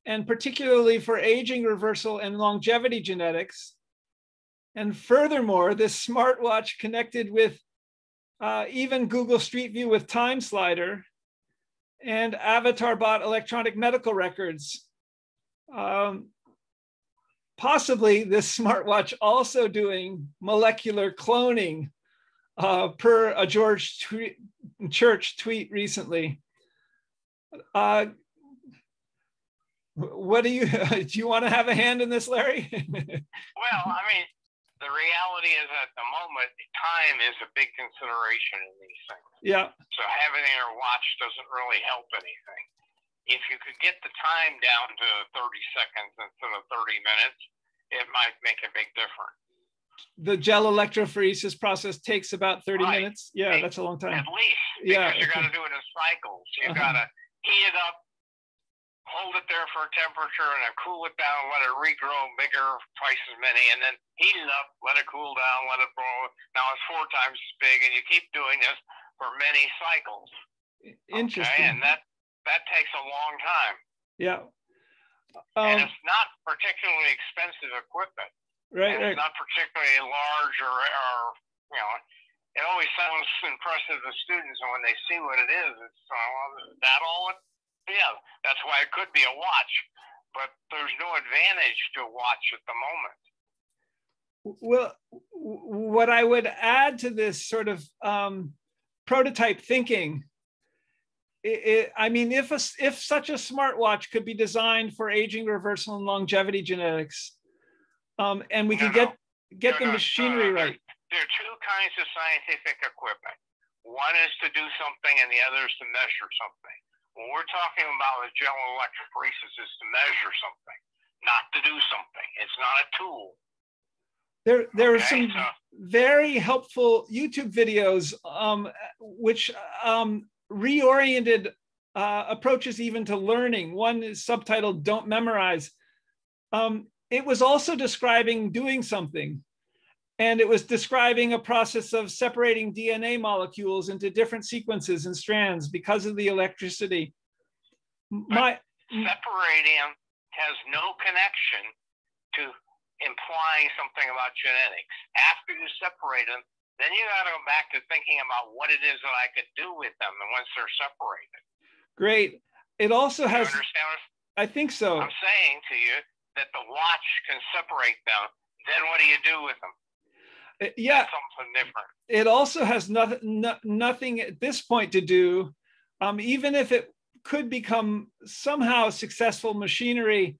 and particularly for aging reversal and longevity genetics. And furthermore, this smartwatch connected with uh, even Google Street View with Time Slider, and Avatar Bot electronic medical records. Um, possibly this smartwatch also doing molecular cloning uh, per a George tweet, Church tweet recently. Uh, what do you do? You want to have a hand in this, Larry? well, I mean, the reality is at the moment, time is a big consideration in these things. Yeah. So having a watch doesn't really help anything. If you could get the time down to 30 seconds instead of 30 minutes, it might make a big difference. The gel electrophoresis process takes about 30 right. minutes. Yeah, that's a long time. At least. Because yeah. you got to do it in cycles. You uh-huh. got to heat it up, hold it there for a temperature and then cool it down, let it regrow bigger, twice as many, and then heat it up, let it cool down, let it grow. Now it's four times as big, and you keep doing this for many cycles. Interesting. Okay? And that that takes a long time. Yeah. Um, and it's not particularly expensive equipment. Right. right. It's not particularly large or, or you know. It always sounds impressive to students, and when they see what it is, it's uh, that all it yeah, that's why it could be a watch, but there's no advantage to a watch at the moment. Well, what I would add to this sort of um, prototype thinking, it, it, I mean, if a, if such a smartwatch could be designed for aging reversal and longevity genetics, um, and we could get get no, the machinery right. There are two kinds of scientific equipment. One is to do something, and the other is to measure something. When we're talking about a gel electrophoresis is to measure something, not to do something. It's not a tool. There, there okay, are some so. very helpful YouTube videos um, which um, reoriented uh, approaches even to learning. One is subtitled "Don't Memorize." Um, it was also describing doing something. And it was describing a process of separating DNA molecules into different sequences and strands because of the electricity. My separating them has no connection to implying something about genetics. After you separate them, then you got to go back to thinking about what it is that I could do with them and once they're separated. Great. It also has. You understand? I think so. I'm saying to you that the watch can separate them. Then what do you do with them? Uh, yeah. Something different. It also has nothing, no, nothing at this point to do, um, even if it could become somehow successful machinery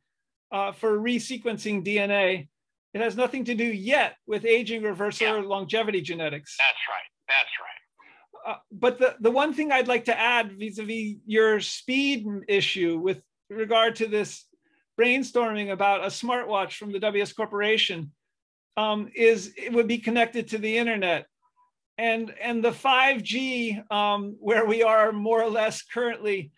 uh, for resequencing DNA. It has nothing to do yet with aging, reversal, yeah. or longevity genetics. That's right. That's right. Uh, but the, the one thing I'd like to add vis-a-vis your speed issue with regard to this brainstorming about a smartwatch from the WUaS Corporation um, is it would be connected to the internet. And, and the 5G, um, where we are more or less currently,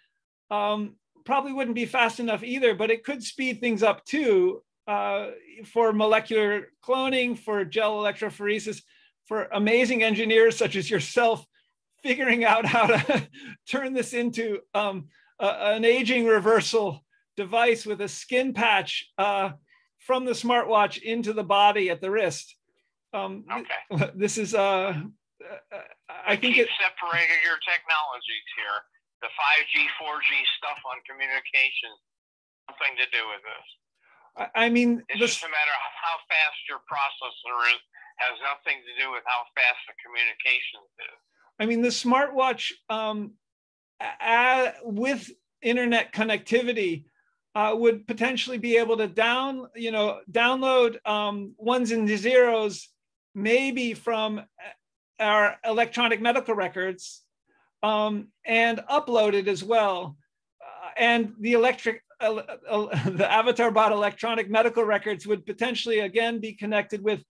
um, probably wouldn't be fast enough either, but it could speed things up too uh, for molecular cloning, for gel electrophoresis, for amazing engineers such as yourself figuring out how to turn this into um, a, an aging reversal device with a skin patch uh, from the smartwatch into the body at the wrist. Um, okay. This is, uh, uh I think it separated your technologies here the 5G, 4G stuff on communication, nothing to do with this. I mean, it's just a matter of how fast your processor is, has nothing to do with how fast the communications is. I mean, the smartwatch um, uh, with internet connectivity uh, would potentially be able to down, you know, download um, ones and zeros, maybe from our electronic medical records um, and uploaded as well. Uh, and the electric, uh, uh, the Avatar bot electronic medical records would potentially again be connected with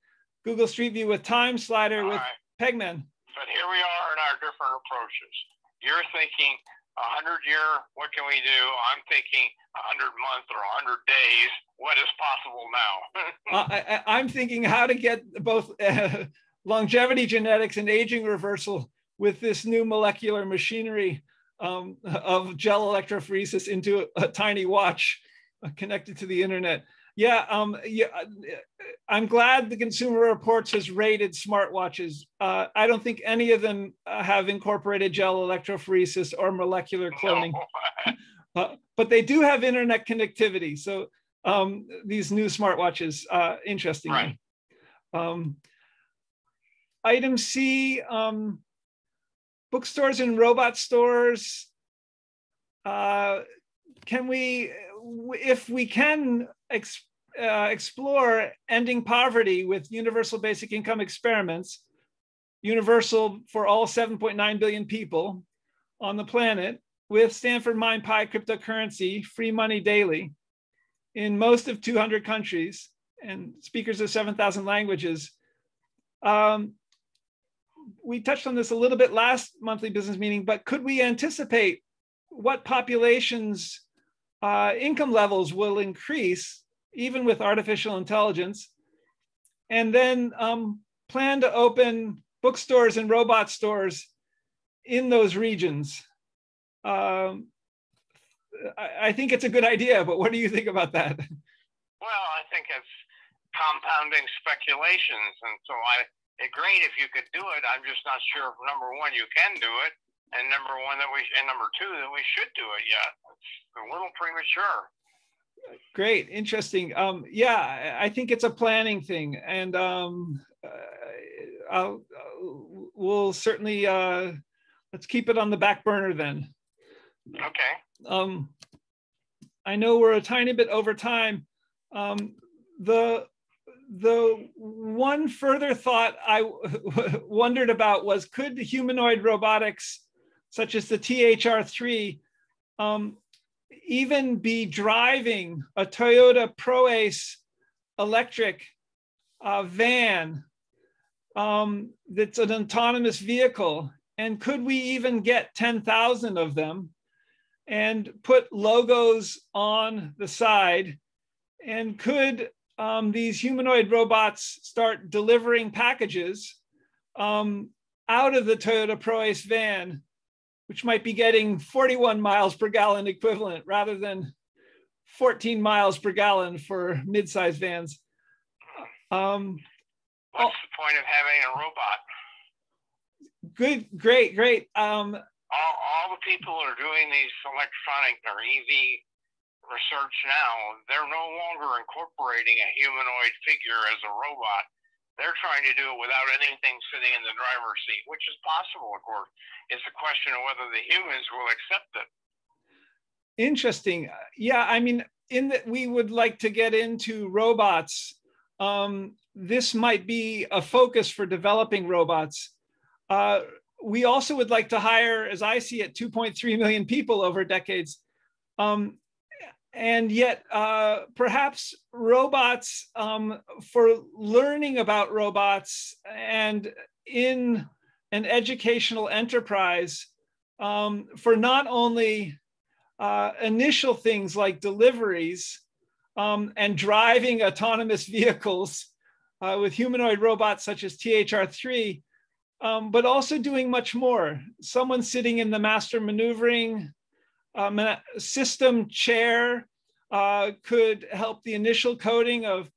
Google Street View with Time Slider All with right. Pegman. But here we are in our different approaches. You're thinking a hundred year, what can we do? I'm thinking a hundred months or a hundred days. What is possible now? uh, I, am thinking how to get both uh, longevity genetics and aging reversal with this new molecular machinery um, of gel electrophoresis into a, a tiny watch uh, connected to the internet. Yeah, um, yeah, uh, I'm glad the Consumer Reports has rated smartwatches. Uh, I don't think any of them uh, have incorporated gel electrophoresis or molecular cloning, uh, but they do have internet connectivity. So um, these new smartwatches, uh, interesting. Right. Um, item C, um, bookstores and robot stores. Uh, can we, if we can ex, uh, explore ending poverty with universal basic income experiments, universal for all 7.9 billion people on the planet, with Stanford Mine Pi cryptocurrency, free money daily, in most of 200 countries and speakers of 7,000 languages. Um, we touched on this a little bit last monthly business meeting, but could we anticipate what populations uh, income levels will increase even with artificial intelligence? And then um, plan to open bookstores and robot stores in those regions. Um, I, I think it's a good idea, but what do you think about that? Well, I think it's compounding speculations. And so I, great if you could do it. I'm just not sure if number one you can do it, and number one that we and number two that we should do it yet. It's a little premature. Great, interesting. Um, yeah, I think it's a planning thing, and um, uh, I'll, I'll, we'll certainly uh, let's keep it on the back burner then. Okay. Um, I know we're a tiny bit over time. Um, the the one further thought I wondered about was could humanoid robotics, such as the THR3, um, even be driving a Toyota ProAce electric uh, van um, that's an autonomous vehicle? And could we even get 10,000 of them and put logos on the side? And could um, these humanoid robots start delivering packages um, out of the Toyota ProAce van, which might be getting 41 miles per gallon equivalent rather than 14 miles per gallon for mid-sized vans. Um, What's the point of having a robot? Good, great, great. Um, all, all the people who are doing these electronic or EV research now, they're no longer incorporating a humanoid figure as a robot. They're trying to do it without anything sitting in the driver's seat, which is possible, of course. It's a question of whether the humans will accept it. Interesting. Yeah, I mean, in that we would like to get into robots. Um, this might be a focus for developing robots. Uh, we also would like to hire, as I see it, 2.3 million people over decades. Um, and yet, uh, perhaps robots um, for learning about robots and in an educational enterprise um, for not only uh, initial things like deliveries um, and driving autonomous vehicles uh, with humanoid robots such as THR3, um, but also doing much more. Someone sitting in the master maneuvering um, system chair uh, could help the initial coding of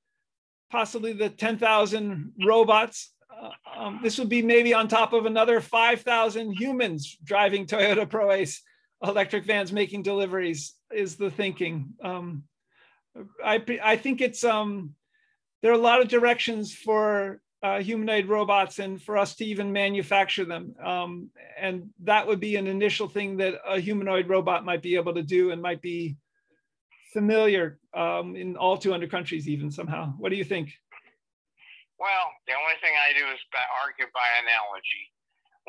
possibly the 10,000 robots. Uh, um, this would be maybe on top of another 5,000 humans driving Toyota ProAce electric vans making deliveries is the thinking. Um, I, I think it's, um, there are a lot of directions for uh, humanoid robots and for us to even manufacture them. Um, and that would be an initial thing that a humanoid robot might be able to do and might be familiar um, in all 200 countries even somehow. What do you think? Well, the only thing I do is argue by analogy.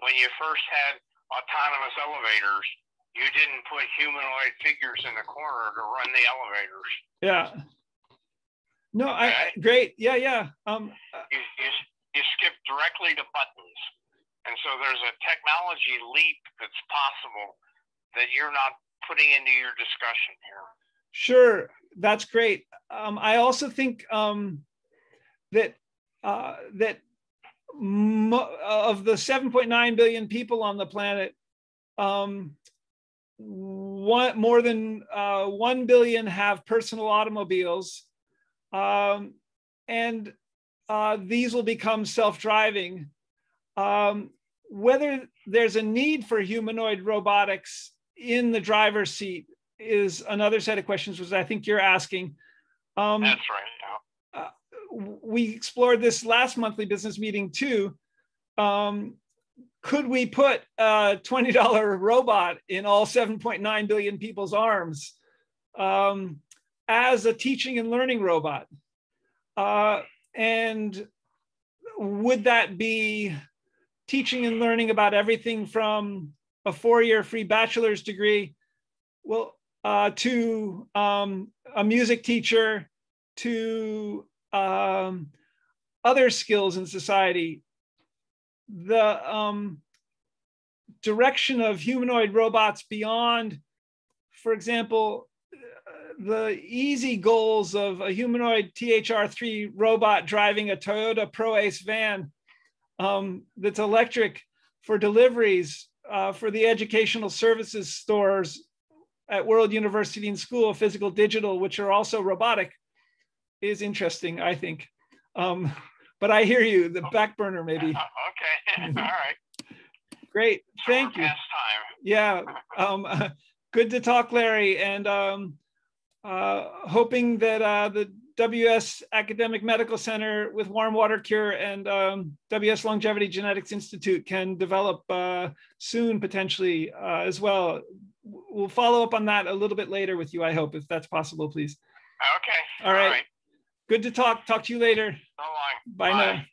When you first had autonomous elevators, you didn't put humanoid figures in the corner to run the elevators. Yeah. No, I, I great. Yeah, yeah. Um, you, you, you skip directly to buttons. And so there's a technology leap that's possible that you're not putting into your discussion here. Sure, that's great. Um, I also think um, that uh, that mo- of the 7.9 billion people on the planet, um, one, more than uh, 1 billion have personal automobiles um, and uh, these will become self-driving. Um, whether there's a need for humanoid robotics in the driver's seat is another set of questions, which I think you're asking. Um, That's right. Uh, we explored this last monthly business meeting too. Um, could we put a $20 robot in all 7.9 billion people's arms? Um, as a teaching and learning robot? Uh, and would that be teaching and learning about everything from a four-year free bachelor's degree, well, uh, to um, a music teacher, to um, other skills in society? The um, direction of humanoid robots beyond, for example, the easy goals of a humanoid THR3 robot driving a Toyota ProAce van um, that's electric for deliveries uh, for the educational services stores at World University and School of Physical Digital, which are also robotic, is interesting, I think. Um, but I hear you, the back burner maybe. okay, all right. Great, thank you. Yeah, um, good to talk, Larry. And um, uh, hoping that uh, the WUaS Academic Medical Center with Warm Water Cure and um, WUaS Longevity Genetics Institute can develop uh, soon potentially uh, as well. We'll follow up on that a little bit later with you, I hope, if that's possible, please. Okay. All right. All right. Good to talk. Talk to you later. So long. Bye, Bye. now.